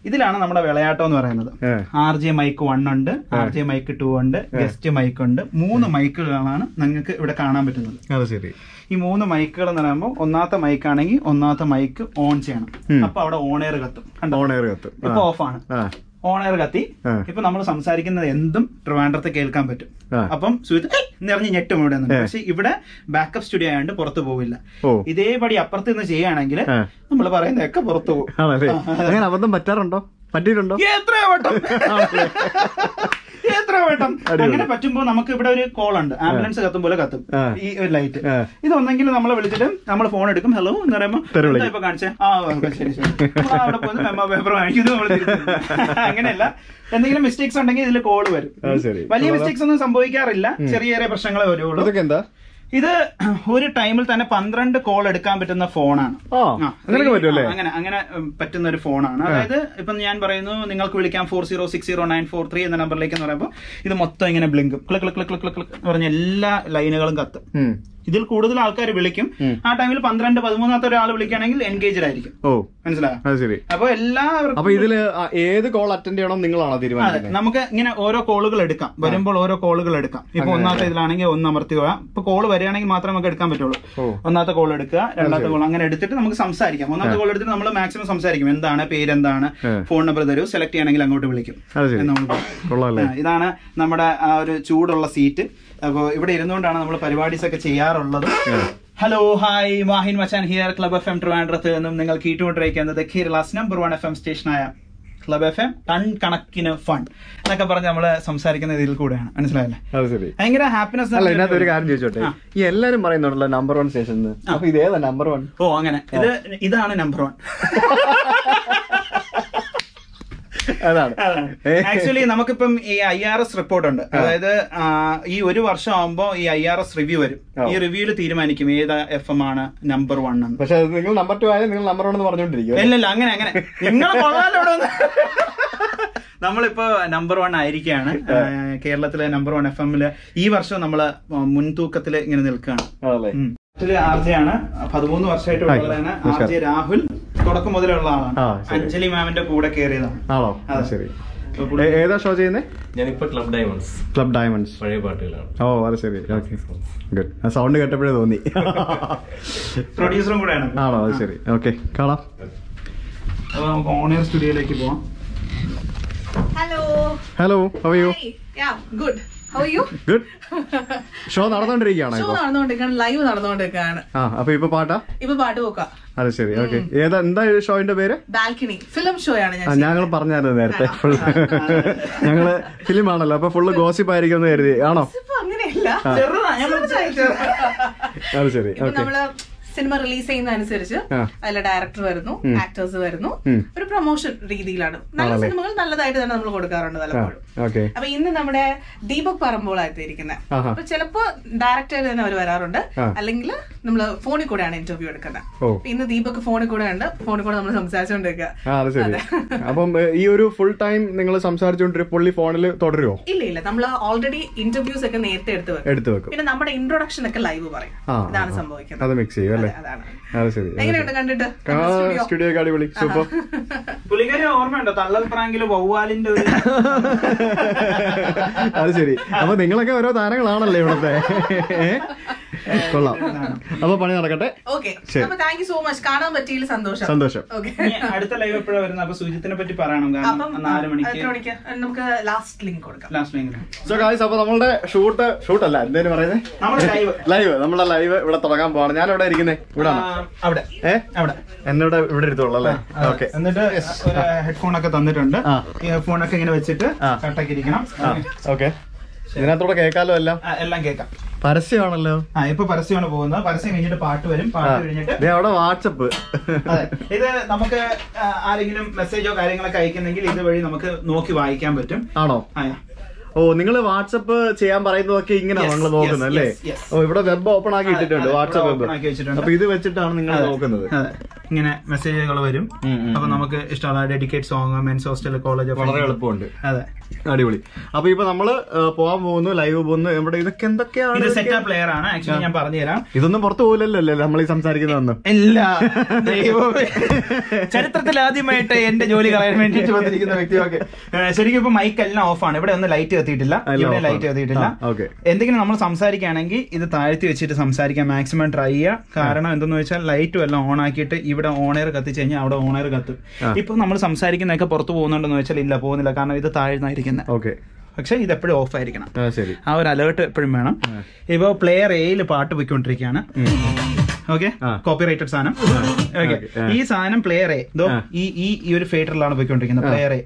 [SPEAKER 2] ഇതിലാണ് നമ്മുടെ വിളയാട്ടം എന്ന് പറയുന്നത്. ആർ ജെ മൈക്ക് വൺ ഉണ്ട് ആർ ജെ മൈക്ക് ടു ഉണ്ട് ഗസ്റ്റ് മൈക്ക് ഉണ്ട്. മൂന്ന് മൈക്കുകളാണ് നിങ്ങൾക്ക് ഇവിടെ കാണാൻ പറ്റുന്നത്.
[SPEAKER 1] അത് ശരി.
[SPEAKER 2] ഈ മൂന്ന് മൈക്കുകൾ എന്ന് പറയുമ്പോൾ ഒന്നാമത്തെ മൈക്ക് ആണെങ്കിൽ ഒന്നാമത്തെ മൈക്ക് ഓൺ ചെയ്യണം. അപ്പൊ അവിടെ ഓൺ എയർ കത്തും.
[SPEAKER 1] ഓൺ എയർ കത്തും.
[SPEAKER 2] ഇപ്പൊ ഓഫാണ്
[SPEAKER 1] ഓണയർ
[SPEAKER 2] ഓൺ എയർ കത്തി. ഇപ്പൊ നമ്മൾ സംസാരിക്കുന്നത് എന്തും ട്രിവാൻഡ്രത്തെ കേൾക്കാൻ പറ്റും. അപ്പം സുഹൃത്ത് നിറഞ്ഞ് ഞെട്ടും ഇവിടെ നിന്ന് പക്ഷെ ഇവിടെ ബാക്കപ്പ് സ്റ്റുഡിയോ ആയതുകൊണ്ട് പുറത്തു പോവില്ല. ഇതേപടി അപ്പുറത്ത് നിന്ന് ചെയ്യുകയാണെങ്കിൽ. നമ്മൾ പറയുന്നതൊക്കെ പുറത്തു പോകും.
[SPEAKER 1] അങ്ങനെ അബദ്ധം പറ്റാറുണ്ടോ? പറ്റിയിട്ടുണ്ടോ?
[SPEAKER 2] എത്രയോ വട്ടം. എത്ര വട്ടം അങ്ങനെ പറ്റുമ്പോ നമുക്ക് ഇവിടെ ഒരു കോൾ ഉണ്ട്. ആംബുലൻസ് കത്തും പോലെ കത്തും. ഈ ഒരു ലൈറ്റ്
[SPEAKER 1] ഇത്
[SPEAKER 2] ഒന്നെങ്കിൽ നമ്മളെ വിളിച്ചിട്ട് നമ്മൾ ഫോൺ എടുക്കും. ഹലോ എന്ന് പറയുമ്പോ
[SPEAKER 1] തെറി വിളിക്കും.
[SPEAKER 2] എന്താ ഇപ്പൊ കാണിച്ചേ? ആ ശരി ശരി. നമ്മൾ അവിടെ പോയി മെമ്മോ പേപ്പർ കാണിക്കുന്നു നമ്മൾ അങ്ങനെയല്ല. എന്തെങ്കിലും മിസ്റ്റേക്സ് ഉണ്ടെങ്കിൽ ഇതിൽ കോൾ വരും.
[SPEAKER 1] ആ, ശരി.
[SPEAKER 2] വലിയ മിസ്റ്റേക്സ് ഒന്നും സംഭവിക്കാറില്ല. ചെറിയ ചെറിയ പ്രശ്നങ്ങളെ വരുള്ളൂ.
[SPEAKER 1] എന്താ?
[SPEAKER 2] ഇത് ഒരു ടൈമിൽ തന്നെ പന്ത്രണ്ട് കോൾ എടുക്കാൻ പറ്റുന്ന ഫോണാണ്? അങ്ങനെ അങ്ങനെ പറ്റുന്ന ഒരു ഫോണാണ് അതായത് ഇപ്പൊ ഞാൻ പറയുന്നു നിങ്ങൾക്ക് വിളിക്കാം four zero six zero nine four three എന്ന നമ്പറിലേക്ക് എന്ന് പറയുമ്പോൾ ഇത് മൊത്തം ഇങ്ങനെ ബ്ലിങ്കും click click click click click പറഞ്ഞ എല്ലാ ലൈനുകളും കത്തും. ഇതിൽ കൂടുതൽ ആൾക്കാർ വിളിക്കും. ആ ടൈമിൽ പന്ത്രണ്ട് പതിമൂന്നാമത്തെ ഒരാൾ വിളിക്കുകയാണെങ്കിൽ എൻഗേജഡ് ആയിരിക്കും.
[SPEAKER 1] ഓ.
[SPEAKER 2] മനസ്സിലായോ? അപ്പൊ എല്ലാവർക്കും
[SPEAKER 1] അപ്പൊ ഇതിൽ ഏത് കോൾ അറ്റൻഡ് ചെയ്യണം നിങ്ങളാണോ തീരുമാനം
[SPEAKER 2] നമുക്ക് ഇങ്ങനെ ഓരോ കോളുകൾ എടുക്കാം. വരുമ്പോൾ ഓരോ കോളുകൾ എടുക്കാം. ഇപ്പൊ ഒന്നാമത്തെ ഇതിലാണെങ്കിൽ ഒന്ന് അമർത്തുക. ഇപ്പൊ കോൾ വരികയാണെങ്കിൽ മാത്രമേ നമുക്ക് എടുക്കാൻ പറ്റുള്ളൂ. ഒന്നാമത്തെ കോൾ എടുക്കുക രണ്ടാമത്തെ കോൾ അങ്ങനെ എടുത്തിട്ട് നമുക്ക് സംസാരിക്കാം. ഒന്നാമത്തെ കോൾ എടുത്തിട്ട് നമ്മൾ മാക്സിമം സംസാരിക്കും. എന്താണ് പേരെന്താണ്. ഫോൺ നമ്പർ തരൂ സെലക്ട് ചെയ്യണമെങ്കിൽ അങ്ങോട്ട് വിളിക്കും. ഇതാണ് നമ്മുടെ ആ ഒരു ചൂടുള്ള സീറ്റ് അപ്പോൾ ഇവിടെ ഇരുന്നുകൊണ്ടാണ് നമ്മൾ പരിപാടീസ് ഒക്കെ ചെയ്യാറുള്ളത് hello hi Mahin Machan here club F M ട്രിവാൻഡ്രത്ത് നിന്നും നിങ്ങൾ കേട്ടുകൊണ്ടിരിക്കുന്നത് Kerala's number one F M സ്റ്റേഷനായ club F M ton കണക്കിന് ഫൺ എന്നൊക്കെ പറഞ്ഞ് നമ്മൾ സംസാരിക്കുന്ന ഇതിൽ കൂടെയാണ്. മനസ്സിലായല്ലേ? ഭയങ്കര ഹാപ്പിനെസ്
[SPEAKER 1] അല്ല ഇതിനകത്ത് ഒരു കാര്യം ചോദിച്ചോട്ടെ? ഈ എല്ലാരും പറയുന്നുണ്ടല്ലോ നമ്പർ വൺ സ്റ്റേഷൻ അപ്പൊ ഇതേതാ നമ്പർ വൺ
[SPEAKER 2] ഓ അങ്ങനെ. ഇത് ഇതാണ് നമ്പർ വൺ
[SPEAKER 1] അതാണ്.
[SPEAKER 2] ആക്ച്വലി നമുക്കിപ്പം ഈ ഐ ആർ എസ് റിപ്പോർട്ട് ഉണ്ട്. അതായത് ഈ ഒരു വർഷം ആകുമ്പോ ഈ ഐ ആർ എസ് റിവ്യൂ വരും. ഈ റിവ്യൂൽ തീരുമാനിക്കും ഏത് എഫ് എം ആണ് നമ്പർ വൺ എന്ന്.
[SPEAKER 1] പക്ഷെ നിങ്ങൾ നമ്പർ ടു ആയാലും നിങ്ങൾ നമ്പർ വൺ എന്ന് പറഞ്ഞോണ്ടിരിക്കും
[SPEAKER 2] ഇല്ല ഇല്ല അങ്ങനെ അങ്ങനെ. നിങ്ങൾ കൊള്ളാലോ. നമ്മളിപ്പോ നമ്പർ വൺ ആയിരിക്കുകയാണ് കേരളത്തിലെ നമ്പർ വൺ എഫ് എമ്മിൽ ഈ വർഷം നമ്മൾ മുൻതൂക്കത്തിൽ ഇങ്ങനെ നിൽക്കുകയാണ്
[SPEAKER 1] ആണല്ലേ
[SPEAKER 2] ആർ ജെ ആണ് പതിമൂന്ന് വർഷമായിട്ട് ഉള്ളതാണ് ആർ ജെ രാഹുൽ. തുടക്കം മുതലുള്ള ആളാണ്. അഞ്ജലി മാമിന്റെ കൂടെ കയറിയതാണ്
[SPEAKER 1] ആണോ?
[SPEAKER 2] അതെ.
[SPEAKER 1] ശരി. ഏതാ ഷോ ചെയ്യുന്നത്
[SPEAKER 4] ഞാനിപ്പോ ക്ലബ് ഡയമണ്ട്സ്
[SPEAKER 1] ക്ലബ് ഡയമണ്ട്സ്
[SPEAKER 4] പഴയ പാട്ടുകളാണ്.
[SPEAKER 1] ഓ അത് ശരി. ഓക്കെ ഗുഡ് ആ സൗണ്ട് കേട്ടപ്പോഴേ തോന്നി.
[SPEAKER 2] പ്രൊഡ്യൂസറും കൂടെയാണ്.
[SPEAKER 1] ആണോ? അത് ശരി. ഓക്കെ കാണാം.
[SPEAKER 2] അപ്പൊ നമുക്ക് ഓണിയർ സ്റ്റുഡിയോയിലേക്ക് പോവാം.
[SPEAKER 5] Hello
[SPEAKER 1] hello how you
[SPEAKER 5] good how you
[SPEAKER 1] good show നടന്നുകൊണ്ടിരിക്കുകയാണോ
[SPEAKER 5] show
[SPEAKER 1] ഇപ്പൊ?
[SPEAKER 5] നടന്നുകൊണ്ടിരിക്കുകയാണ് ലൈവ് നടന്നുകൊണ്ടിരിക്കുകയാണ്
[SPEAKER 1] ആ അപ്പൊ ഇപ്പൊ പാട്ടാ?
[SPEAKER 5] ഇപ്പൊ പാട്ട് പോക്കാം.
[SPEAKER 1] അത് ശരി ഓക്കെ ഏതാ എന്താ ഷോയിന്റെ പേര്?
[SPEAKER 5] ബാൽക്കണി ഫിലിം ഷോ ആണ്
[SPEAKER 1] ഞങ്ങൾ പറഞ്ഞായിരുന്നു നേരത്തെ ഞങ്ങൾ ഫിലിം ആണല്ലോ അപ്പൊ ഫുള്ള് ഗോസിപ്പ് ആയിരിക്കും എന്ന് കരുതി. ആണോ?
[SPEAKER 5] അങ്ങനെയല്ല.
[SPEAKER 1] അത് ശരി ഓക്കെ
[SPEAKER 5] സിനിമ റിലീസ് ചെയ്യുന്ന അനുസരിച്ച്. അതിലെ ഡയറക്ടർ വരുന്നു ആക്ടേഴ്സ് വരുന്നു. ഒരു പ്രൊമോഷൻ രീതിയിലാണ്. നല്ല സിനിമകൾ നല്ലതായിട്ട് തന്നെ നമ്മൾ കൊടുക്കാറുണ്ട് പലപ്പോഴും. അപ്പൊ ഇന്ന് നമ്മുടെ ദീപക്
[SPEAKER 1] പറമ്പോളായിട്ടിരിക്കുന്നത്.
[SPEAKER 5] അപ്പൊ ചിലപ്പോ ഡയറക്ടർ തന്നെ അവർ വരാറുണ്ട്. അല്ലെങ്കിൽ നമ്മൾ ഫോണിൽ കൂടെയാണ് ഇന്റർവ്യൂ എടുക്കുന്നത്. ഇന്ന് ദീപക് ഫോണിൽ കൂടെ ഉണ്ട്. ഫോണിൽ കൂടെ നമ്മൾ സംസാരിച്ചുകൊണ്ടിരിക്കുക
[SPEAKER 1] ശരി. അപ്പം ഈ ഒരു ഫുൾ ടൈം നിങ്ങൾ സംസാരിച്ചുകൊണ്ടിരിക്കും പുള്ളി ഫോണിൽ തുടരുമോ
[SPEAKER 5] ഇല്ല ഇല്ല. നമ്മൾ ഓൾറെഡി ഇന്റർവ്യൂസ് ഒക്കെ നേരത്തെ എടുത്ത് വെക്കും. പിന്നെ നമ്മുടെ ഇൻട്രൊഡക്ഷൻ ഒക്കെ ലൈവ് പറയും. ഇതാണ്. സംഭവിക്കുന്നത്.
[SPEAKER 1] അത് മിക്സ് ചെയ്യും അല്ലേ
[SPEAKER 5] അതെ,
[SPEAKER 1] ശരി.
[SPEAKER 5] സ്റ്റുഡിയോ
[SPEAKER 1] സ്റ്റുഡിയോ ഒക്കെ അടിപൊളി. സൂപ്പർ.
[SPEAKER 2] പുള്ളിക്കാരി ഓർമ്മയുണ്ടോ? തള്ളൽ പ്രാങ്കിൽ വവ്വാലിന്റെ ഒരു
[SPEAKER 1] അത് ശരി. അപ്പൊ നിങ്ങളൊക്കെ ഓരോ താരങ്ങളാണല്ലേ ഇവിടത്തെ? കൊള്ളാം. അപ്പൊ പണി നടക്കട്ടെ.
[SPEAKER 10] താങ്ക് യു സോ മച്ച് കാണാൻ പറ്റിയതിൽ സന്തോഷം.
[SPEAKER 1] സന്തോഷം.
[SPEAKER 10] ഓക്കെ.
[SPEAKER 2] ഇനി അടുത്ത ലൈവ് എപ്പോഴാണ് വരുന്നത്? അപ്പൊ സുജിത്തിനെ പറ്റി പറയണം. കാരണം നാല് മണിക്ക്
[SPEAKER 10] നമുക്ക് ലാസ്റ്റ് ലിങ്ക് കൊടുക്കാം.
[SPEAKER 2] ലാസ്റ്റ് മണിക്ക്
[SPEAKER 1] സോ ഗായ്സ് അപ്പൊ നമ്മളുടെ ഷൂട്ട് ഷൂട്ട് അല്ല എന്തേലും പറയുന്നത്
[SPEAKER 2] നമ്മുടെ ലൈവ്
[SPEAKER 1] ലൈവ് നമ്മുടെ ലൈവ് ഇവിടെ തുടങ്ങാൻ പോവാണ്. ഞാൻ ഇവിടെ ഇരിക്കുന്നത് ഇവിടെ
[SPEAKER 2] അവിടെ.
[SPEAKER 1] ഏ?
[SPEAKER 2] അവിടെ.
[SPEAKER 1] എന്നോട് ഇവിടെ ഇരുത്തോളൂ അല്ലേ? ഓക്കെ
[SPEAKER 2] എന്നിട്ട് ഒരു ഹെഡ്ഫോൺ ഒക്കെ തന്നിട്ടുണ്ട് ഹെഡ്ഫോൺ ഒക്കെ ഇങ്ങനെ വെച്ചിട്ട്
[SPEAKER 1] ആ.
[SPEAKER 2] കട്ടാക്കി ഇരിക്കണം
[SPEAKER 1] ഓക്കെ ഇതിനകത്തൂടെ കേൾക്കാലോ എല്ലാം?
[SPEAKER 2] എല്ലാം കേൾക്കാം.
[SPEAKER 1] പരസ്യമാണല്ലോ.
[SPEAKER 2] ആ ഇപ്പൊ പരസ്യമാണ് പോകുന്നത്. പരസ്യം കഴിഞ്ഞിട്ട് പാട്ട് വരും. പാട്ട് കഴിഞ്ഞിട്ട്
[SPEAKER 1] അവിടെ വാട്സപ്പ്.
[SPEAKER 2] ഇത് നമുക്ക് ആരെങ്കിലും മെസ്സേജോ കാര്യങ്ങളൊക്കെ അയക്കുന്നെങ്കിൽ ഇതുവഴി നമുക്ക് നോക്കി വായിക്കാൻ പറ്റും.
[SPEAKER 1] ആണോ? ഓ നിങ്ങൾ വാട്സപ്പ് ചെയ്യാൻ പറയുന്നതൊക്കെ ഇങ്ങനെയാണ് നിങ്ങൾ നോക്കുന്നത് അല്ലേ. ഓ ഇവിടെ വെബ് ഓപ്പൺ ആക്കി ഇട്ടിട്ടുണ്ട് വാട്സപ്പ് വെബ്
[SPEAKER 2] ആക്കി വെച്ചിട്ടുണ്ട്.
[SPEAKER 1] അപ്പൊ ഇത് വെച്ചിട്ടാണ് നിങ്ങൾ നോക്കുന്നത്.
[SPEAKER 2] ഇങ്ങനെ മെസ്സേജുകൾ വരും. അപ്പൊ നമുക്ക് ഇഷ്ടമുള്ള dedicate song men's hostel college
[SPEAKER 1] വളരെ എളുപ്പമുണ്ട്.
[SPEAKER 2] അതെ.
[SPEAKER 1] അടിപൊളി. അപ്പൊ ഇപ്പൊ നമ്മൾ പോകാൻ പോവാൻ പോകുന്നു ലൈവ് പോകുന്നു നമ്മുടെ ഇതൊക്കെ എന്തൊക്കെയാണ്?
[SPEAKER 2] സെറ്റപ്പ് പ്ലെയർ ആണ്. ആക്ച്വലി ഞാൻ പറഞ്ഞു തരാം
[SPEAKER 1] ഇതൊന്നും പുറത്തു പോകില്ലല്ലോ നമ്മൾ ഈ സംസാരിക്കുന്നതൊന്നും.
[SPEAKER 2] ഇല്ല. ചരിത്രത്തിൽ ആദ്യമായിട്ട് എന്റെ ജോലി കളയാൻ വേണ്ടിയിട്ട് വന്നിരിക്കുന്ന വ്യക്തി ഓക്കെ ശരിക്കും ഇപ്പൊ മൈക്ക് എല്ലാം ഓഫ് ആണ്. ഇവിടെ ഒന്നും ലൈറ്റ് കത്തിയിട്ടില്ല. ഇവിടെ ലൈറ്റ്
[SPEAKER 1] എത്തിയിട്ടില്ല
[SPEAKER 2] കത്തിയിട്ടില്ല. എന്തെങ്കിലും നമ്മൾ സംസാരിക്കുകയാണെങ്കിൽ ഇത് താഴ്ത്തി വെച്ചിട്ട് സംസാരിക്കാൻ മാക്സിമം ട്രൈ ചെയ്യുക. കാരണം എന്തെന്ന് വെച്ചാൽ ലൈറ്റും എല്ലാം ഓൺ ആക്കിയിട്ട് ഇവിടെ ഓണയർ കത്തിച്ചു കഴിഞ്ഞാൽ അവിടെ ഓണയർ കത്തും. ഇപ്പൊ നമ്മൾ സംസാരിക്കുന്നതൊക്കെ പുറത്ത് പോകുന്നുണ്ടെന്ന് വെച്ചാൽ ഇല്ല പോകുന്നില്ല. കാരണം ഇത് താഴ്ന്നായിരിക്കുന്നത്
[SPEAKER 1] ഓക്കെ.
[SPEAKER 2] പക്ഷെ ഇത് എപ്പോഴും ഓഫ് ആയിരിക്കണം.
[SPEAKER 1] ആ
[SPEAKER 2] ഒരു അലേർട്ട് എപ്പോഴും വേണം. ഇപ്പോ പ്ലെയർ എയിൽ പാട്ട് പോയിക്കൊണ്ടിരിക്കുകയാണ്. ഓക്കെ
[SPEAKER 1] കോപ്പി
[SPEAKER 2] റൈറ്റഡ് സാധനം. ഓക്കെ. ഈ സാധനം പ്ലെയർ എ ഇതോ ഈ ഈ ഒരു ഫേറ്ററിലാണ് പോയിക്കൊണ്ടിരിക്കുന്നത് പ്ലെയർ എ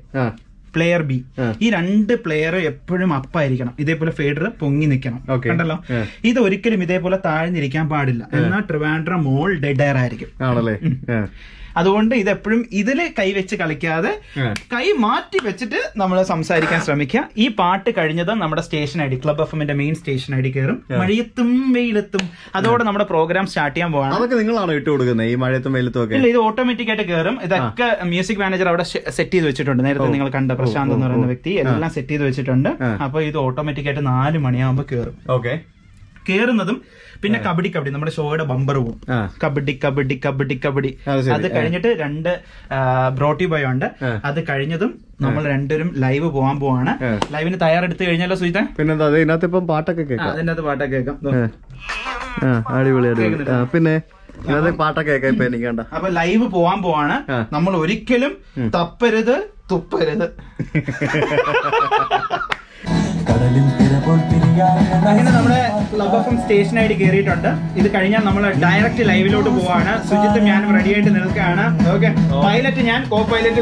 [SPEAKER 2] പ്ലെയർ ബി ഈ രണ്ട് പ്ലെയർ എപ്പോഴും അപ്പായിരിക്കണം ഇതേപോലെ ഫേഡർ പൊങ്ങി നിൽക്കണം. കണ്ടല്ലോ? ഇത് ഒരിക്കലും ഇതേപോലെ താഴ്ന്നിരിക്കാൻ പാടില്ല. എന്നാൽ ട്രിവാൻഡ്രം മോൾ ഡെഡ് എയർ ആയിരിക്കും.
[SPEAKER 1] ആണല്ലേ.
[SPEAKER 2] അതുകൊണ്ട് ഇത് എപ്പോഴും ഇതിൽ കൈവെച്ച് കളിക്കാതെ കൈ മാറ്റി വെച്ചിട്ട് നമ്മൾ സംസാരിക്കാൻ ശ്രമിക്കുക. ഈ പാട്ട് കഴിഞ്ഞത് നമ്മുടെ station I D club F എമ്മിന്റെ മെയിൻ സ്റ്റേഷൻ ഐ ഡി കയറും. മഴയത്തും വെയിലത്തും. അതോടെ നമ്മുടെ പ്രോഗ്രാം സ്റ്റാർട്ട് ചെയ്യാൻ പോകണം
[SPEAKER 1] അതൊക്കെ നിങ്ങളാണ് ഇട്ട് കൊടുക്കുന്നത്? ഈ മഴയത്തും വെയിലത്തും ഒക്കെ?
[SPEAKER 2] ഇല്ല ഇത് ഓട്ടോമാറ്റിക് ആയിട്ട് കയറും. ഇതൊക്കെ മ്യൂസിക് മാനേജർ അവിടെ സെറ്റ് ചെയ്ത് വെച്ചിട്ടുണ്ട്. നേരത്തെ നിങ്ങൾ കണ്ട പ്രശാന്ത് എന്ന് പറയുന്ന വ്യക്തി എല്ലാം സെറ്റ് ചെയ്ത് വെച്ചിട്ടുണ്ട്. അപ്പൊ ഇത് ഓട്ടോമാറ്റിക് ആയിട്ട് നാല് മണിയാകുമ്പോൾ കയറും.
[SPEAKER 1] ഓക്കെ.
[SPEAKER 2] കേറുന്നതും പിന്നെ കബഡി കബഡി. നമ്മുടെ ഷോയുടെ ബമ്പർ
[SPEAKER 1] പോകും
[SPEAKER 2] കബഡി കബഡി കബഡി കബഡി.
[SPEAKER 1] അത്
[SPEAKER 2] കഴിഞ്ഞിട്ട് രണ്ട് ബ്രോട്ടി ബോയ് ഉണ്ട്. അത് കഴിഞ്ഞതും നമ്മൾ രണ്ടുപേരും ലൈവ് പോകാൻ പോവാണ്. ലൈവിന് തയ്യാറെടുത്ത് കഴിഞ്ഞാലോ സുജിത
[SPEAKER 1] പിന്നെ അതിനകത്ത് ഇപ്പം പാട്ടൊക്കെ കേൾക്കാം.
[SPEAKER 2] അതിന്റെ അത് പാട്ടൊക്കെ കേൾക്കാം.
[SPEAKER 1] അടിപൊളി അടിപൊളി. പിന്നെ പാട്ടൊക്കെ കേൾക്കാം ഇപ്പൊ എനിക്ക് വേണ്ട.
[SPEAKER 2] അപ്പൊ ലൈവ് പോവാൻ പോവാണ്. നമ്മൾ ഒരിക്കലും തപ്പരുത് തുപ്പരുത്. അങ്ങനെ നമ്മുടെ ക്ലബ് എഫ് എം ഡി കയറിയിട്ടുണ്ട് ഇത് കഴിഞ്ഞാൽ നമ്മൾ ഡയറക്റ്റ് ലൈവിലോട്ട് പോവാണ്. സുജിത്ത് ഞാനും റെഡി ആയിട്ട് നിൽക്കുകയാണ്. ഓക്കെ പൈലറ്റ് ഞാൻ കോ പൈലറ്റ്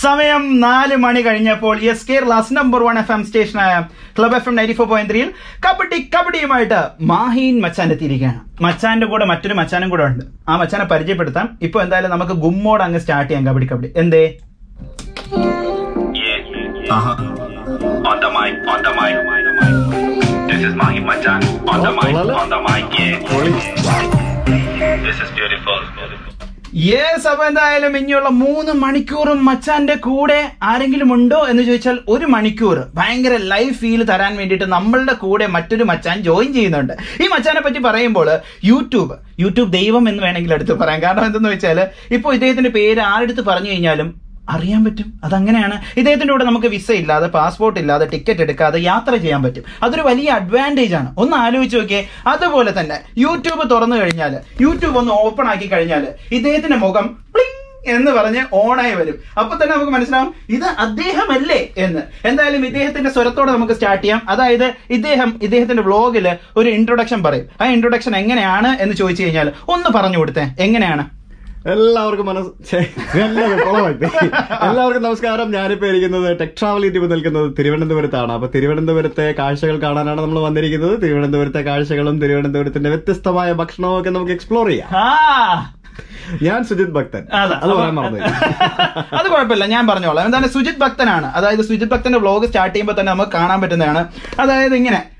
[SPEAKER 2] സമയം നാല് മണി കഴിഞ്ഞപ്പോൾ S Kerala's number one F M സ്റ്റേഷനായ club F M ninety four point ത്രീയിൽ കബഡി കബഡിയുമായിട്ട് മാഹീൻ മച്ചാൻ എത്തിയിരിക്കുകയാണ്. മച്ചാന്റെ കൂടെ മറ്റൊരു മച്ചാനും കൂടെ ഉണ്ട്. ആ മച്ചാനെ പരിചയപ്പെടുത്താം. ഇപ്പൊ എന്തായാലും നമുക്ക് ഗുമ്മോട് അങ്ങ് സ്റ്റാർട്ട് ചെയ്യാം കബഡി കബഡി. എന്തേ?
[SPEAKER 11] On the mic, on the mic. This is Mahi Machan. On the mic, on the mic, yeah. This is beautiful.
[SPEAKER 2] Yes അപ്പൊ എന്തായാലും ഇനിയുള്ള മൂന്ന് മണിക്കൂറും മച്ചാന്റെ കൂടെ ആരെങ്കിലും ഉണ്ടോ എന്ന് ചോദിച്ചാൽ ഒരു മണിക്കൂർ ഭയങ്കര ലൈവ് ഫീൽ തരാൻ വേണ്ടിയിട്ട് നമ്മളുടെ കൂടെ മറ്റൊരു മച്ചാൻ ജോയിൻ ചെയ്യുന്നുണ്ട് ഈ മച്ചാനെ പറ്റി പറയുമ്പോൾ യൂട്യൂബ് യൂട്യൂബ് ദൈവം എന്ന് വേണമെങ്കിൽ എടുത്ത് പറയാം കാരണം എന്തെന്ന് വെച്ചാൽ ഇപ്പോൾ ഇദ്ദേഹത്തിന്റെ പേര് ആരെടുത്ത് പറഞ്ഞു കഴിഞ്ഞാലും അറിയാൻ പറ്റും. അതങ്ങനെയാണ്. ഇദ്ദേഹത്തിന്റെ കൂടെ നമുക്ക് വിസ ഇല്ലാതെ പാസ്പോർട്ട് ഇല്ലാതെ ടിക്കറ്റ് എടുക്കാതെ യാത്ര ചെയ്യാൻ പറ്റും. അതൊരു വലിയ അഡ്വാന്റേജ് ആണ്. ഒന്ന് ആലോചിച്ച് നോക്കിയേ. അതുപോലെ തന്നെ യൂട്യൂബ് തുറന്നു കഴിഞ്ഞാൽ യൂട്യൂബ് ഒന്ന് ഓപ്പൺ ആക്കി കഴിഞ്ഞാൽ ഇദ്ദേഹത്തിന്റെ മുഖം എന്ന് പറഞ്ഞ് ഓണായി വരും. അപ്പൊ തന്നെ നമുക്ക് മനസ്സിലാവും ഇത് അദ്ദേഹമല്ലേ എന്ന്. എന്തായാലും ഇദ്ദേഹത്തിന്റെ സ്വരത്തോടെ നമുക്ക് സ്റ്റാർട്ട് ചെയ്യാം. അതായത് ഇദ്ദേഹം ഇദ്ദേഹത്തിന്റെ വ്ളോഗിൽ ഒരു ഇൻട്രൊഡക്ഷൻ പറയും. ആ ഇൻട്രൊഡക്ഷൻ എങ്ങനെയാണ് എന്ന് ചോദിച്ചു കഴിഞ്ഞാൽ ഒന്ന് പറഞ്ഞു കൊടുത്തേ. എങ്ങനെയാണ്?
[SPEAKER 1] എല്ലാവർക്കും മനസ്സ് എല്ലാവർക്കും നമസ്കാരം. ഞാനിപ്പോ ഇരിക്കുന്നത് ടെക് ട്രാവൽ യൂട്യൂബ് നിൽക്കുന്നത് തിരുവനന്തപുരത്താണ്. അപ്പൊ തിരുവനന്തപുരത്തെ കാഴ്ചകൾ കാണാനാണ് നമ്മൾ വന്നിരിക്കുന്നത്. തിരുവനന്തപുരത്തെ കാഴ്ചകളും തിരുവനന്തപുരത്തിന്റെ വ്യത്യസ്തമായ ഭക്ഷണവും ഒക്കെ നമുക്ക് എക്സ്പ്ലോർ ചെയ്യാം. ഞാൻ സുജിത് ഭക്തൻ.
[SPEAKER 2] അതാ.
[SPEAKER 1] അത് പറയാൻ മറന്നു
[SPEAKER 2] അത് കുഴപ്പമില്ല ഞാൻ പറഞ്ഞോളാം. എന്താണ് സുജിത് ഭക്തനാണ്. അതായത് സുജിത് ഭക്തന്റെ വ്ലോഗ് സ്റ്റാർട്ട് ചെയ്യുമ്പോൾ തന്നെ നമുക്ക് കാണാൻ പറ്റുന്നതാണ്. അതായത് ഇങ്ങനെ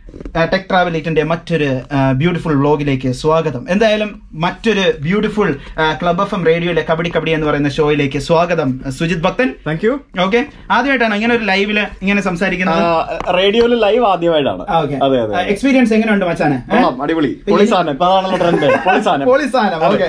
[SPEAKER 2] ടെക് ട്രാവൽ ഏറ്റിന്റെ മറ്റൊരു ബ്യൂട്ടിഫുൾ വ്ലോഗിലേക്ക് സ്വാഗതം. എന്തായാലും മറ്റൊരു ബ്യൂട്ടിഫുൾ ക്ലബ് എഫ് എം റേഡിയോയിലെ കബഡി കബഡി എന്ന് പറയുന്ന ഷോയിലേക്ക് സ്വാഗതം. സുജിത് ഭക്തൻ.
[SPEAKER 1] താങ്ക് യു
[SPEAKER 2] ഓക്കെ ആദ്യമായിട്ടാണ് ഇങ്ങനെ ഒരു ലൈവിൽ ഇങ്ങനെ സംസാരിക്കുന്നത്.
[SPEAKER 1] റേഡിയോയിൽ ലൈവ് ആദ്യമായിട്ടാണ്. അതെ അതെ
[SPEAKER 2] എക്സ്പീരിയൻസ് എങ്ങനെയുണ്ട് മച്ചാനെ?
[SPEAKER 1] അടിപൊളി.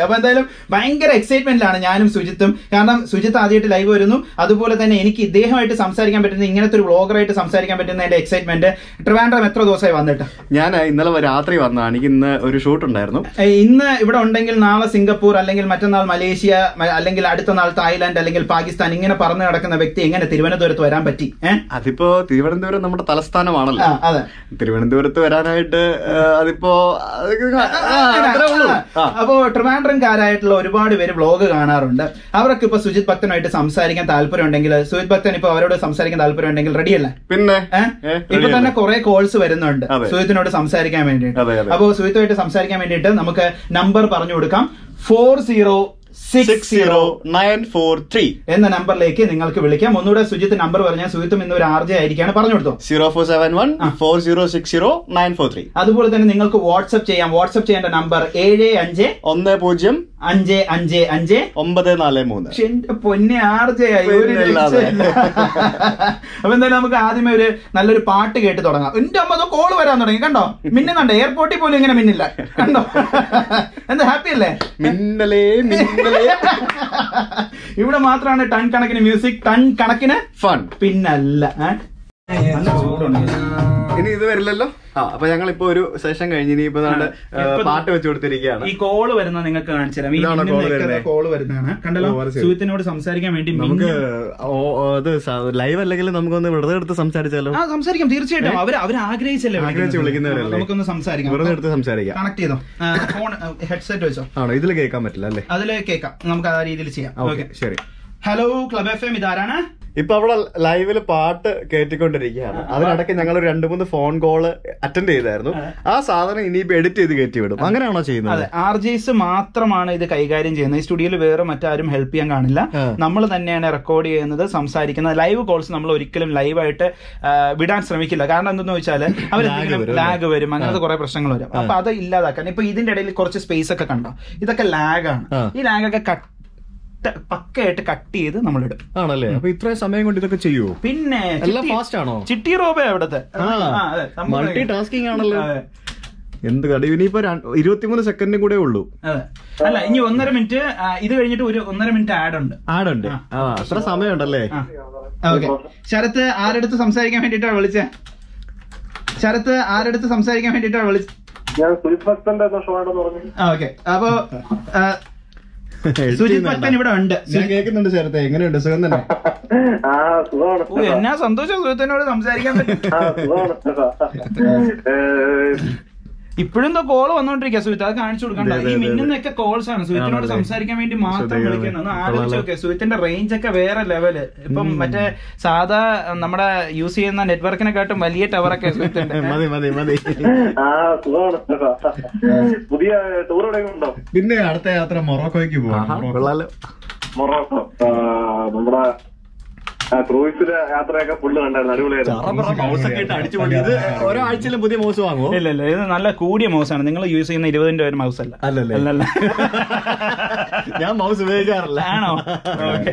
[SPEAKER 2] അപ്പൊ എന്തായാലും ഭയങ്കര എക്സൈറ്റ്മെന്റിലാണ് ഞാനും സുജിത്തും. കാരണം സുജിത്ത് ആദ്യമായിട്ട് ലൈവ് വരുന്നു. അതുപോലെ തന്നെ എനിക്ക് ഇദ്ദേഹമായിട്ട് സംസാരിക്കാൻ പറ്റുന്ന ഇങ്ങനത്തെ ഒരു വ്ളോഗറായിട്ട് സംസാരിക്കാൻ പറ്റുന്നതിന്റെ എക്സൈറ്റ്മെന്റ് ട്രിവാൻഡ്രം എത്ര ദിവസമായി ദിവസമായി വന്നിട്ട്.
[SPEAKER 1] ഞാൻ ഇന്നലെ രാത്രി വന്നതാണ്. എനിക്ക് ഇന്ന് ഒരു ഷൂട്ട് ഉണ്ടായിരുന്നു.
[SPEAKER 2] ഇന്ന് ഇവിടെ ഉണ്ടെങ്കിൽ നാളെ സിംഗപ്പൂർ അല്ലെങ്കിൽ മറ്റന്നാൾ മലേഷ്യ അല്ലെങ്കിൽ അടുത്ത നാൾ തായ്ലാന്റ് അല്ലെങ്കിൽ പാകിസ്ഥാൻ ഇങ്ങനെ പറഞ്ഞു നടക്കുന്ന വ്യക്തി എങ്ങനെ തിരുവനന്തപുരത്ത് വരാൻ പറ്റി?
[SPEAKER 1] അതിപ്പോ തിരുവനന്തപുരം നമ്മുടെ തലസ്ഥാനമാണല്ലോ.
[SPEAKER 2] അതെ.
[SPEAKER 1] തിരുവനന്തപുരത്ത് വരാനായിട്ട് അതിപ്പോ.
[SPEAKER 2] അപ്പോ ട്രിവാൻഡ്രംകാരായിട്ടുള്ള ഒരുപാട് പേര് വ്ലോഗ് കാണാറുണ്ട്. അവർക്ക് ഇപ്പൊ സുജിത് ഭക്തനായിട്ട് സംസാരിക്കാൻ താല്പര്യം ഉണ്ടെങ്കിൽ സുജിത് ഭക്തൻ ഇപ്പൊ അവരോട് സംസാരിക്കാൻ താല്പര്യം ഉണ്ടെങ്കിൽ റെഡിയല്ലേ
[SPEAKER 1] പിന്നെ?
[SPEAKER 2] ഇപ്പൊ തന്നെ? കുറെ കോൾസ് വരുന്നുണ്ട്.
[SPEAKER 1] അതെ.
[SPEAKER 2] സുഹൃത്തിനോട് സംസാരിക്കാൻ വേണ്ടിയിട്ട്. അപ്പോൾ സുഹൃത്തുമായിട്ട് സംസാരിക്കാൻ വേണ്ടിയിട്ട് നമുക്ക് നമ്പർ പറഞ്ഞു കൊടുക്കാം. Four zero six zero
[SPEAKER 1] nine four three
[SPEAKER 2] എന്ന നമ്പറിലേക്ക് നിങ്ങൾക്ക് വിളിക്കാം. ഒന്നുകൂടെ സുജിത്ത് നമ്പർ പറഞ്ഞാൽ സുജിത്തും ഇന്ന് ഒരു ആർജെ ആയിരിക്കാണ് പറഞ്ഞു കൊടുത്തു?
[SPEAKER 1] Zero four seven one four zero six zero nine four three
[SPEAKER 2] അതുപോലെ തന്നെ നിങ്ങൾക്ക് വാട്സ്ആപ്പ് ചെയ്യാം. വാട്സ്ആപ്പ് ചെയ്യേണ്ട നമ്പർ ഏഴ് അഞ്ച്
[SPEAKER 1] ഒന്ന് പൂജ്യം
[SPEAKER 2] അഞ്ച് അഞ്ച് അഞ്ച്.
[SPEAKER 1] ഒമ്പത് നാല് മൂന്ന്.
[SPEAKER 2] എന്റെ പൊന്നെ ആയി. അപ്പൊ എന്തായാലും നമുക്ക് ആദ്യമേ ഒരു നല്ലൊരു പാട്ട് കേട്ട് തുടങ്ങാം. എന്റെ അമ്മ കോൾ വരാൻ തുടങ്ങി. കണ്ടോ? മിന്നുന്നുണ്ട്. എയർപോർട്ടിൽ പോലും ഇങ്ങനെ മിന്നില്ല. കണ്ടോ? എന്താ ഹാപ്പി അല്ലേ?
[SPEAKER 1] മിന്നലേ മിന്നലേ
[SPEAKER 2] ഇവിടെ മാത്രമാണ് ടൺ കണക്കിന് മ്യൂസിക് ടൺ കണക്കിന്
[SPEAKER 1] ഫൺ
[SPEAKER 2] പിന്നല്ല.
[SPEAKER 1] ഇനി ഇത് വരില്ലല്ലോ? ആ അപ്പൊ ഞങ്ങൾ ഇപ്പൊ ഒരു സെഷൻ കഴിഞ്ഞ് ഇനി ഇപ്പൊ
[SPEAKER 2] നമ്മുടെ
[SPEAKER 1] പാട്ട് വെച്ചു കൊടുത്തിരിക്കുകയാണ്.
[SPEAKER 2] ഈ കോൾ വരുന്ന നിങ്ങൾക്ക് കാണിച്ചു തരാം ഈ
[SPEAKER 1] ഇതാണോ call വരുന്നേ?
[SPEAKER 2] കോൾ വരുന്നതാണ്. കണ്ടല്ലോ? സുഹൃത്തിനോട് സംസാരിക്കാൻ വേണ്ടി
[SPEAKER 1] നമുക്ക് ഇത് ലൈവ് അല്ലെങ്കിൽ നമുക്കൊന്ന് വെറുതെ എടുത്ത് സംസാരിച്ചാലോ?
[SPEAKER 2] ആ സംസാരിക്കാം. തീർച്ചയായിട്ടും. അവർ അവർ ആഗ്രഹിച്ചല്ലേ
[SPEAKER 1] ആഗ്രഹിച്ച്. വിളിക്കുന്നവരല്ലേ?
[SPEAKER 2] നമുക്കൊന്ന് സംസാരിക്കാം.
[SPEAKER 1] വെറുതെ എടുത്ത് സംസാരിക്കാം.
[SPEAKER 2] കണക്ട് ചെയ്തോ? ഫോൺ ഹെഡ്സെറ്റ് വെച്ചോ?
[SPEAKER 1] ആണോ? ഇതിൽ കേൾക്കാൻ പറ്റില്ല അല്ലേ?
[SPEAKER 2] അതിൽ കേൾക്കാം. നമുക്ക് ആ രീതിയിൽ ചെയ്യാം.
[SPEAKER 1] ഓക്കെ. ശരി.
[SPEAKER 2] ഹലോ ക്ലബ് എഫ് എം ഇതാരാണ്?
[SPEAKER 1] ഇപ്പൊ അവിടെ ലൈവിൽ പാട്ട് കേട്ടിക്കൊണ്ടിരിക്കുകയാണ്. അതിനിടയ്ക്ക് ഞങ്ങൾ ഒരു രണ്ട് മൂന്ന് ഫോൺ കോൾ അറ്റൻഡ് ചെയ്തായിരുന്നു. ആ. സാധനം ഇനിയിപ്പോ എഡിറ്റ് ചെയ്ത് കയറ്റി വിടും അങ്ങനെയാണോ ചെയ്യുന്നത്?
[SPEAKER 2] അതെ ആർ ജിസ് മാത്രമാണ് ഇത് കൈകാര്യം ചെയ്യുന്നത്. ഈ സ്റ്റുഡിയോയിൽ വേറെ മറ്റാരും ഹെൽപ്പ് ചെയ്യാൻ കാണില്ല. നമ്മൾ തന്നെയാണ് റെക്കോർഡ് ചെയ്യുന്നത് സംസാരിക്കുന്നത്. ലൈവ് കോൾസ് നമ്മൾ ഒരിക്കലും ലൈവായിട്ട് വിടാൻ ശ്രമിക്കില്ല. കാരണം എന്തെന്ന് വെച്ചാൽ അവർ? ലാഗ് വരും അങ്ങനത്തെ കുറെ പ്രശ്നങ്ങൾ വരും. അപ്പൊ അത് ഇല്ലാതാക്കാൻ. ഇപ്പൊ ഇതിന്റെ ഇടയിൽ കുറച്ച് സ്പേസ് ഒക്കെ കണ്ടോ? ഇതൊക്കെ ലാഗാണ്. ഈ ലാഗൊക്കെ കട്ട് പക്കയായിട്ട് കട്ട് ചെയ്ത് നമ്മൾ ഇടും
[SPEAKER 1] ആണല്ലേ അപ്പൊ ഇത്രയും സമയം കൊണ്ട് ഇതൊക്കെ ചെയ്യുവോ?
[SPEAKER 2] പിന്നെ
[SPEAKER 1] എല്ലാം
[SPEAKER 2] ചിട്ടി-
[SPEAKER 1] ഫാസ്റ്റ് ആണോ
[SPEAKER 2] ചിട്ടി റോബേ അവിടുത്തെ. ആ, അതെ,
[SPEAKER 1] മൾട്ടി ടാസ്കിംഗ് ആണല്ലോ.
[SPEAKER 2] അതെ.
[SPEAKER 1] എന്ത് കടി? ഇനിയിപ്പോ ഇരുപത്തിമൂന്ന് സെക്കൻഡും കൂടെ ഉള്ളൂ.
[SPEAKER 2] അതെ. അല്ല ഇനി ഒന്നര മിനിറ്റ് ഇത് കഴിഞ്ഞിട്ട് ഒരു ഒന്നര മിനിറ്റ് ആഡ് ഉണ്ട്.
[SPEAKER 1] ആഡ് ആ. അത്ര സമയമുണ്ടല്ലേ?
[SPEAKER 2] ഓക്കെ ശരത്ത് ആരെടുത്ത് സംസാരിക്കാൻ വേണ്ടിട്ടാണ് വിളിച്ചേ? ശരത്ത് ആരെടുത്ത് സംസാരിക്കാൻ വേണ്ടിട്ടാണ് വിളിച്ചത്
[SPEAKER 12] ഞാൻ
[SPEAKER 2] ഓക്കെ അപ്പോ സുജിത് ഭക്തൻ ഇവിടെ ഉണ്ട്.
[SPEAKER 1] ഞാൻ കേൾക്കുന്നുണ്ട് ചേർത്തെ എങ്ങനെയുണ്ട്? സുഖം തന്നെ?
[SPEAKER 12] ആ സുഖമാണ്.
[SPEAKER 2] ഓ എന്നാ സന്തോഷം സുഹൃത്തിനോട് സംസാരിക്കാൻ പറ്റും. ഇപ്പോഴും കോൾ വന്നോണ്ടിരിക്കുക സുഹിത്ത് അത് കാണിച്ചു കൊടുക്കണ്ട ഈ മിന്നുന്നൊക്കെ കോൾസ് ആണ്. സുഹിത്തിനോട് സംസാരിക്കാൻ വേണ്ടി മാത്രം. വിളിക്കുന്നത്. ആലോചിച്ച് നോക്കെ. സുഹിത്തിന്റെ റേഞ്ച് ഒക്കെ വേറെ ലെവൽ ഇപ്പം മറ്റേ സാധാ നമ്മുടെ യൂസ് ചെയ്യുന്ന നെറ്റ്വർക്കിനെക്കാട്ടും വലിയ ടവറൊക്കെ
[SPEAKER 12] ഒക്കെ പുതിയ ടൂർ ഉണ്ടോ?
[SPEAKER 1] പിന്നെ അടുത്ത യാത്ര മൊറോക്കോയ്ക്ക് പോവാം.
[SPEAKER 12] മൊറോക്കോ. നമ്മുടെ യാത്രയൊക്കെ ഫുള്ള് കണ്ടായിരുന്നു. അടിപൊളിയായിരുന്നു.
[SPEAKER 1] ഇത് ഓരോ ആഴ്ചയിലും പുതിയ മൗസ് വാങ്ങുമോ
[SPEAKER 2] ഇല്ല ഇല്ല ഇത് നല്ല കൂടിയ മൗസാണ്. നിങ്ങൾ യൂസ് ചെയ്യുന്ന ഇരുപതിന്റെ ഒരു മൗസ് അല്ല
[SPEAKER 1] അല്ലല്ല. ഞാൻ മൗസ് ഉപയോഗിക്കാറില്ല.
[SPEAKER 2] ആണോ? ഓക്കെ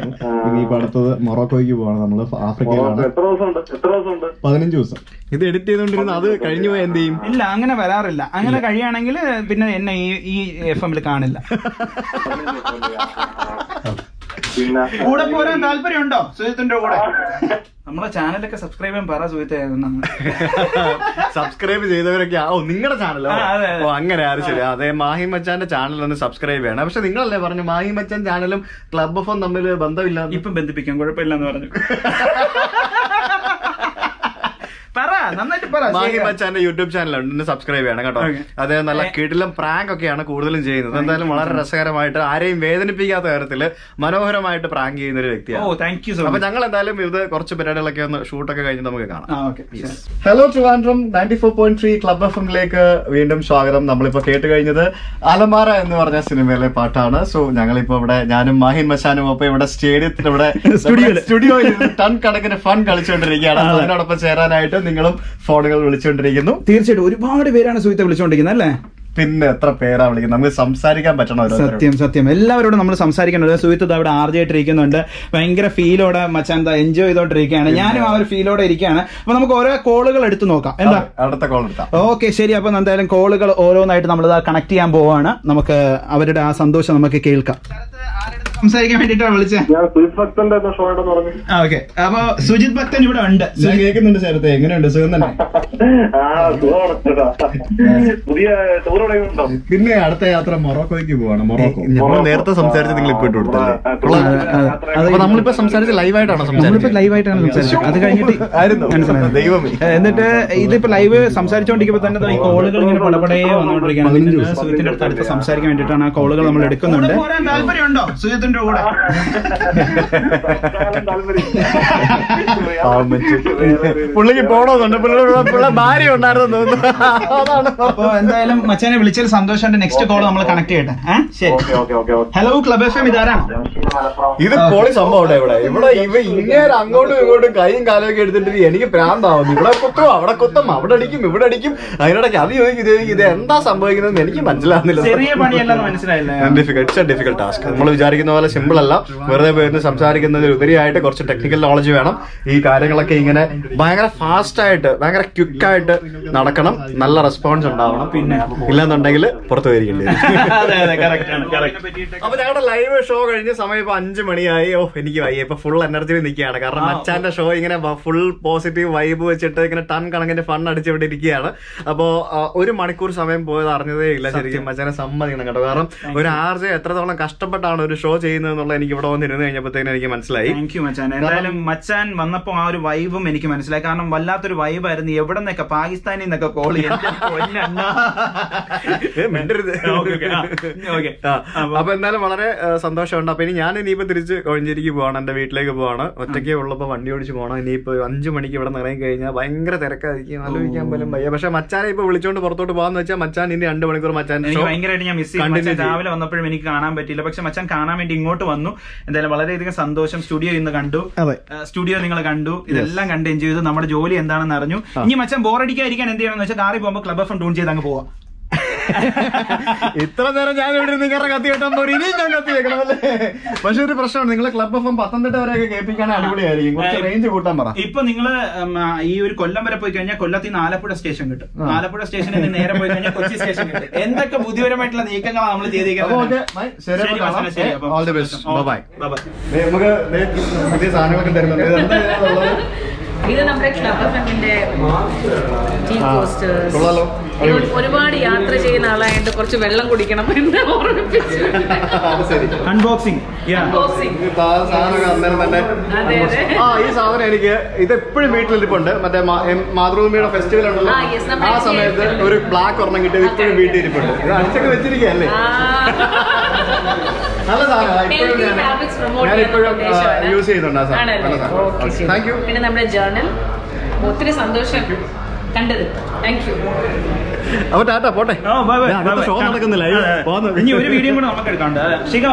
[SPEAKER 1] ഇനിയിപ്പോ അടുത്തത് മൊറോക്കോയ്ക്ക് പോവാണ്
[SPEAKER 12] നമ്മൾ
[SPEAKER 1] ആഫ്രിക്കയിലാണ്.
[SPEAKER 12] എത്ര ദിവസമുണ്ട്? എത്ര ദിവസമുണ്ട്?
[SPEAKER 1] പതിനഞ്ച് ദിവസം. ഇത് എഡിറ്റ് ചെയ്തോണ്ടിരുന്ന അത് കഴിഞ്ഞു പോയാൽ എന്ത് ചെയ്യും?
[SPEAKER 2] ഇല്ല അങ്ങനെ വരാറില്ല. അങ്ങനെ കഴിയുകയാണെങ്കിൽ പിന്നെ എന്നെ ഈ ഈ എഫ് എമ്മിൽ കാണില്ല. കൂടെ പോരാൻ താല്പര്യമുണ്ടോ? സുജിത്തിന്റെ കൂടെ? നമ്മളെ ചാനലൊക്കെ സബ്സ്ക്രൈബ് ചെയ്യാൻ പറ നമ്മൾ
[SPEAKER 1] സബ്സ്ക്രൈബ് ചെയ്തവരൊക്കെ ആ, ഓ നിങ്ങളുടെ ചാനലോ. ഓ അങ്ങനെ ആരും ശരി. അതെ മാഹി മച്ചാന്റെ ചാനൽ ഒന്ന് സബ്സ്ക്രൈബ് ചെയ്യണം. പക്ഷെ നിങ്ങളല്ലേ പറഞ്ഞു മാഹി മച്ചാൻ ചാനലും ക്ലബ് ഓഫ് തമ്മിൽ ബന്ധമില്ല
[SPEAKER 2] ഇപ്പം ബന്ധിപ്പിക്കാം കുഴപ്പമില്ല എന്ന് പറഞ്ഞു. പറ നന്ന പറ
[SPEAKER 1] മാഹി. മച്ചാന്റെ യൂട്യൂബ് ചാനലുണ്ട് ഒന്ന് സബ്സ്ക്രൈബ് ചെയ്യണം കേട്ടോ. അതായത് നല്ല കിടിലം പ്രാങ്ക് ഒക്കെയാണ് കൂടുതലും ചെയ്യുന്നത്. എന്തായാലും വളരെ രസകരമായിട്ട് ആരെയും വേദനിപ്പിക്കാത്ത തരത്തിൽ മനോഹരമായിട്ട് പ്രാങ്ക് ചെയ്യുന്ന ഒരു വ്യക്തിയാണ്. അപ്പൊ ഞങ്ങൾ എന്തായാലും ഇത് കുറച്ച് പരിപാടികളൊക്കെ ഒന്ന് ഷൂട്ടൊക്കെ കഴിഞ്ഞ് നമുക്ക് കാണാം. Hello Trivandrum ninety four point three club F എമ്മിലേക്ക് വീണ്ടും സ്വാഗതം. നമ്മളിപ്പോ കേട്ട് കഴിഞ്ഞത് അലമാര എന്ന് പറഞ്ഞ സിനിമയിലെ പാട്ടാണ്. സോ ഞങ്ങളിപ്പോ ഇവിടെ ഞാനും മാഹിൻ മച്ചാനും ഒപ്പം ഇവിടെ സ്റ്റേഡിയത്തിൽ ഇവിടെ
[SPEAKER 2] സ്റ്റുഡിയോ
[SPEAKER 1] സ്റ്റുഡിയോ ടൺ കണക്കിന് ഫൺ കളിച്ചുകൊണ്ടിരിക്കുകയാണ് അതിനോടൊപ്പം ചേരാനായിട്ട് നിങ്ങളും ഫോണുകൾ വിളിച്ചുകൊണ്ടിരിക്കുന്നു.
[SPEAKER 2] തീർച്ചയായിട്ടും ഒരുപാട് പേരാണ് സുഹൃത്തെ വിളിച്ചുകൊണ്ടിരിക്കുന്നത് അല്ലേ?
[SPEAKER 1] പിന്നെ എത്ര പേരാ വിളിക്കുന്നത്? നമുക്ക് സംസാരിക്കാൻ പറ്റണം.
[SPEAKER 2] സത്യം സത്യം. എല്ലാവരോടും നമ്മൾ സംസാരിക്കേണ്ടത് സുഹൃത്ത് അവിടെ ആർജയായിട്ടിരിക്കുന്നുണ്ട് ഭയങ്കര ഫീലോടെ മച്ചാൻ എന്താ എൻജോയ് ചെയ്തോണ്ടിരിക്കുകയാണ്. ഞാനും ആ ഒരു ഫീലോടെ ഇരിക്കുകയാണ്. അപ്പൊ നമുക്ക് ഓരോ കോളുകൾ എടുത്തു നോക്കാം. എന്താ?
[SPEAKER 1] അടുത്ത കോൾ എടുത്താ.
[SPEAKER 2] ഓക്കെ ശരി. അപ്പൊ എന്തായാലും കോളുകൾ ഓരോന്നായിട്ട് നമ്മൾ കണക്ട് ചെയ്യാൻ പോവാണ്. നമുക്ക് അവരുടെ ആ സന്തോഷം നമുക്ക് കേൾക്കാം. സംസാരിക്കാൻ വേണ്ടിട്ടാണ് വിളിച്ചത്
[SPEAKER 12] ഞാൻ സുജിത് ഭക്തന്റെ ഷോ ഉണ്ടെന്ന് പറഞ്ഞു
[SPEAKER 2] ഓക്കെ അപ്പൊ സുജിത് ഭക്തൻ ഇവിടെ ഉണ്ട്.
[SPEAKER 1] ഞാൻ കേൾക്കുന്നുണ്ട് ചേർത്തെ എങ്ങനെയുണ്ട്? സുഖം തന്നെ.
[SPEAKER 12] പുതിയ ടൂർ ഉണ്ടോ?
[SPEAKER 1] പിന്നെ അടുത്ത യാത്ര മൊറോക്കോയ്ക്ക് പോവാണ് മൊറോക്കോ. നമ്മൾ നേരത്തെ സംസാരിച്ച് നിങ്ങൾ ഇപ്പൊ ഇട്ട് കൊടുത്തല്ലേ? അപ്പൊ നമ്മളിപ്പോ സംസാരിച്ച് ലൈവ്
[SPEAKER 2] ആയിട്ടാണ്
[SPEAKER 1] സംസാരിച്ചത്
[SPEAKER 2] ലൈവായിട്ടാണ് സംസാരിച്ചത്. അത് കഴിഞ്ഞിട്ട്
[SPEAKER 1] ദൈവമേ.
[SPEAKER 2] എന്നിട്ട് ഇതിപ്പോ ലൈവ് സംസാരിച്ചുകൊണ്ടിരിക്കുമ്പോ തന്നെ ഈ കോളുകൾ ഇങ്ങനെ പടപടയെ വന്നുകൊണ്ടിരിക്കുകയാണ് സുജിത്തിന്റെ അടുത്ത് അടുത്ത് സംസാരിക്കാൻ വേണ്ടിയിട്ടാണ് ആ കോളുകൾ നമ്മൾ എടുക്കുന്നുണ്ട്. താല്പര്യമുണ്ടോ? സുജിത്തിന്റെ കൂടെ.
[SPEAKER 1] പുള്ളിക്ക് പോണോന്നുണ്ട് പുള്ളിയുടെ പുള്ള ഭാര്യ ഉണ്ടായിരുന്നു തോന്നുന്നു. അതാണ്.
[SPEAKER 2] അപ്പൊ എന്തായാലും മച്ചാനെ വിളിച്ചതിൽ സന്തോഷമുണ്ട്. നെക്സ്റ്റ് കോൾ നമ്മൾ കണക്ട് ചെയ്യട്ടെ? ശരി. ഹലോ ക്ലബ് എഫ് എം ഇതാരാണ്?
[SPEAKER 1] ഇത് പൊളി സംഭവം ഇവിടെ. ഇവിടെ ഇവ ഇങ്ങനെ അങ്ങോട്ടും ഇങ്ങോട്ടും കൈയും കാലും ഒക്കെ എടുത്തിട്ട് എനിക്ക് പ്രാന്താവും ഇവിടെ കുത്തും അവിടെ കുത്തും അവിടെ അടിക്കും ഇവിടെ അടിക്കും. അതിനിടയ്ക്ക് അത് ചോദിക്കും ഇത് ഇത് എന്താ സംഭവിക്കുന്നത് എനിക്ക് മനസ്സിലാവുന്നില്ല.
[SPEAKER 2] ചെറിയ പണിയല്ലെന്ന് മനസ്സിലായില്ല?
[SPEAKER 1] ഡിഫിക്കൽ എ ഡിഫിക്കൽട്ട് ടാസ്ക് നമ്മൾ വിചാരിക്കുന്ന പോലെ സിമ്പിൾ അല്ല. വെറുതെ പോയിരുന്ന് സംസാരിക്കുന്നതിൽ ഉപരിയായിട്ട് കുറച്ച് ടെക്നിക്കൽ നോളജ് വേണം. ഈ കാര്യങ്ങളൊക്കെ ഇങ്ങനെ ഭയങ്കര ഫാസ്റ്റ് ആയിട്ട് ഭയങ്കര ക്വിക്ക് ആയിട്ട് നടക്കണം. നല്ല റെസ്പോൺസ് ഉണ്ടാവണം. പിന്നെ ഇല്ലെന്നുണ്ടെങ്കിൽ പുറത്തു വരികയുണ്ട് അപ്പൊ ഞങ്ങളുടെ ലൈവ് ഷോ കഴിഞ്ഞ സമയം ഇപ്പൊ അഞ്ചു മണിയായി. ഓ എനിക്ക് വയ്യ. ഇപ്പൊ ഫുൾ എനർജിയിൽ നിൽക്കുകയാണ്. കാരണം മച്ചാന്റെ ഷോ ഇങ്ങനെ ഫുൾ പോസിറ്റീവ് വൈബ് വെച്ചിട്ട് ഇങ്ങനെ ടൺ കണക്കിന്റെ ഫൺ അടിച്ച് ഇവിടെ ഇരിക്കുകയാണ്. അപ്പോ ഒരു മണിക്കൂർ സമയം പോയത് അറിഞ്ഞതേ ഇല്ല ശരിക്കും. മച്ചാനെ സമ്മതിക്കണം കേട്ടോ. കാരണം ഒരു ആർജെ എത്രത്തോളം കഷ്ടപ്പെട്ടാണ് ഒരു ഷോ ചെയ്യുന്നത് എന്നുള്ളത് എനിക്ക് ഇവിടെ വന്നിരുന്ന് കഴിഞ്ഞപ്പോഴത്തേനും എനിക്ക് മനസ്സിലായി.
[SPEAKER 2] താങ്ക് യു മച്ചാൻ എന്തായാലും മച്ചാൻ വന്നപ്പോ ആ ഒരു വൈബും എനിക്ക് മനസ്സിലായി. കാരണം വല്ലാത്തൊരു വൈബായിരുന്നു എവിടെ നിന്നൊക്കെ? പാകിസ്ഥാനിൽ നിന്നൊക്കെ കോൾ
[SPEAKER 1] ചെയ്യുന്നത് മിണ്ടരുത്. അപ്പൊ എന്തായാലും വളരെ സന്തോഷമുണ്ട്. അപ്പൊ ഇനി ഞാൻ ഇനിയിപ്പോ തിരിച്ച് കോഴഞ്ചേരിക്ക് പോവാണ്. എന്റെ വീട്ടിലേക്ക് പോവാണ്. ഒറ്റയ്ക്ക് ഉള്ളപ്പോ വണ്ടി ഓടിച്ച് പോകണം ഇനിയിപ്പോ അഞ്ചു മണിക്ക് ഇവിടെ നിറയും കഴിഞ്ഞാൽ ഭയങ്കര തിരക്കായിരിക്കും. ആലോചിക്കാൻ പോലും വയ്യ. പക്ഷെ മച്ചാനെ ഇപ്പൊ വിളിച്ചോണ്ട് പുറത്തോട്ട് പോകാന്ന് വെച്ചാൽ മച്ചാൻ ഇനി രണ്ട് മണിക്കൂർ മച്ചാൻ
[SPEAKER 2] ഭയങ്കരമായിട്ട് ഞാൻ മിസ്
[SPEAKER 1] ചെയ്യും.
[SPEAKER 2] രാവിലെ വന്നപ്പോഴും എനിക്ക് കാണാൻ പറ്റിയില്ല. പക്ഷെ മച്ചാൻ കാണാൻ വേണ്ടി ഇങ്ങോട്ട് വന്നു. എന്തായാലും വളരെയധികം സന്തോഷം. സ്റ്റുഡിയോ ഇന്ന് കണ്ടു. സ്റ്റുഡിയോ നിങ്ങൾ കണ്ടു. ഇതെല്ലാം കണ്ട് എൻജോയ് ചെയ്തു. നമ്മുടെ ജോലി എന്താണെന്ന് അറിഞ്ഞു. ഇനി മച്ചം ബോറടിക്കാതിരിക്കാൻ എന്ത് ചെയ്യണമെന്ന് വെച്ചാൽ കാറി പോകുമ്പോൾ ക്ലബ് എഫ് ടൂൺ ചെയ്ത് അങ്ങ് പോവാം.
[SPEAKER 1] ഇത്ര നേരം ഞാൻ ഇവിടെ നിങ്ങളുടെ കത്തി കേട്ടാൽ പോലും ഇനിയും ഞാൻ കത്തി കേൾക്കണം അല്ലേ? പക്ഷെ ഒരു പ്രശ്നമാണ് നിങ്ങളെ ക്ലബ് എഫ് പത്തനംതിട്ട വരെയൊക്കെ കേൾപ്പിക്കാൻ അടിപൊളിയായിരിക്കും. കുറച്ച് റേഞ്ച് കൂട്ടാൻ പറ.
[SPEAKER 2] ഇപ്പൊ നിങ്ങൾ ഈ ഒരു കൊല്ലം വരെ പോയി കഴിഞ്ഞാൽ കൊല്ലത്തിൽ നിന്ന് ആലപ്പുഴ സ്റ്റേഷൻ കിട്ടും. ആലപ്പുഴ സ്റ്റേഷനിൽ നിന്ന് നേരെ പോയി കഴിഞ്ഞാൽ കൊച്ചി സ്റ്റേഷൻ കിട്ടും. എന്തൊക്കെ ബുദ്ധിപരമായിട്ടുള്ള നീക്കങ്ങളാണ് നമ്മൾ ചെയ്തിരിക്കുന്നത്?
[SPEAKER 1] All the best bye
[SPEAKER 2] bye
[SPEAKER 1] നമുക്ക് പുതിയ സാധനങ്ങളൊക്കെ തരുന്നുണ്ട്. ഇത്
[SPEAKER 5] നമ്മുടെ ക്ലബ് എഫിന്റെ ടീ. ഒരുപാട് യാത്ര ചെയ്യുന്ന ആളായതുകൊണ്ട് കുറച്ച് വെള്ളം കുടിക്കണം എന്ന് ഓർമ്മിപ്പിച്ചു
[SPEAKER 2] അൺബോക്സിംഗ്.
[SPEAKER 1] ആ അന്നേരം തന്നെ
[SPEAKER 5] അതെ, അതെ.
[SPEAKER 1] ആ ഈ സാധനം എനിക്ക് ഇത് എപ്പോഴും വീട്ടിലിരിപ്പുണ്ട്. മറ്റേ മാതൃഭൂമിയുടെ ഫെസ്റ്റിവൽ ഉണ്ടല്ലോ.
[SPEAKER 5] ആ
[SPEAKER 1] സമയത്ത് ഒരു ബ്ലാക്ക് ഒരെണ്ണം കിട്ടിയത് ഇപ്പോഴും വീട്ടിലിരിപ്പുണ്ട്. ഇത് അടിച്ചൊക്കെ വെച്ചിരിക്കുകയല്ലേ? നല്ല സാധനം. ഞാൻ ഞാൻ ഇപ്പോഴും യൂസ് ചെയ്യുന്നുണ്ട് ആ സാധനം. താങ്ക് യു
[SPEAKER 5] പിന്നെ നമ്മുടെ ജേർണൽ ഒത്തിരി സന്തോഷം കണ്ടത്. താങ്ക് യു
[SPEAKER 1] അപ്പൊ ടാറ്റ പോട്ടെ. ഷോ നടക്കുന്നില്ല.
[SPEAKER 2] ഇനി ഒരു വീഡിയോ കൂടെ നമുക്ക് എടുക്കാണ്ട് ശിഖ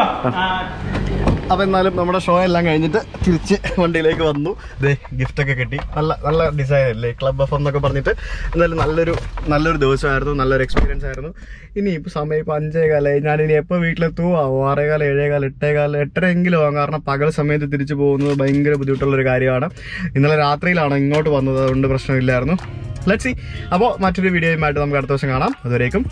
[SPEAKER 1] അപ്പൊ എന്നാലും നമ്മുടെ ഷോ എല്ലാം കഴിഞ്ഞിട്ട് തിരിച്ച് വണ്ടിയിലേക്ക് വന്നു. ദേ ഗിഫ്റ്റ് ഒക്കെ കിട്ടി. നല്ല നല്ല ഡിസൈൻ അല്ലേ? ക്ലബ് എഫ് എന്നൊക്കെ പറഞ്ഞിട്ട്. എന്തായാലും നല്ലൊരു നല്ലൊരു ദിവസമായിരുന്നു. നല്ലൊരു എക്സ്പീരിയൻസ് ആയിരുന്നു. ഇനി ഇപ്പൊ സമയം ഇപ്പൊ അഞ്ചേ കാലായി ഞാൻ ഇനി എപ്പോ ഏഴേ കാലം എട്ടേ കാലം എട്ടരെങ്കിലും ആവും. കാരണം പകൽ സമയത്ത് തിരിച്ചു പോകുന്നത് ഭയങ്കര ബുദ്ധിമുട്ടുള്ള ഒരു കാര്യമാണ്. ഇന്നലെ രാത്രിയിലാണ് ഇങ്ങോട്ട് വന്നത്. അതുകൊണ്ട് പ്രശ്നമില്ലായിരുന്നു. ലെറ്റ് സി അപ്പോൾ മറ്റൊരു വീഡിയോയുമായിട്ട് നമുക്ക് അടുത്ത ദിവസം കാണാം. അതുവരേക്കും.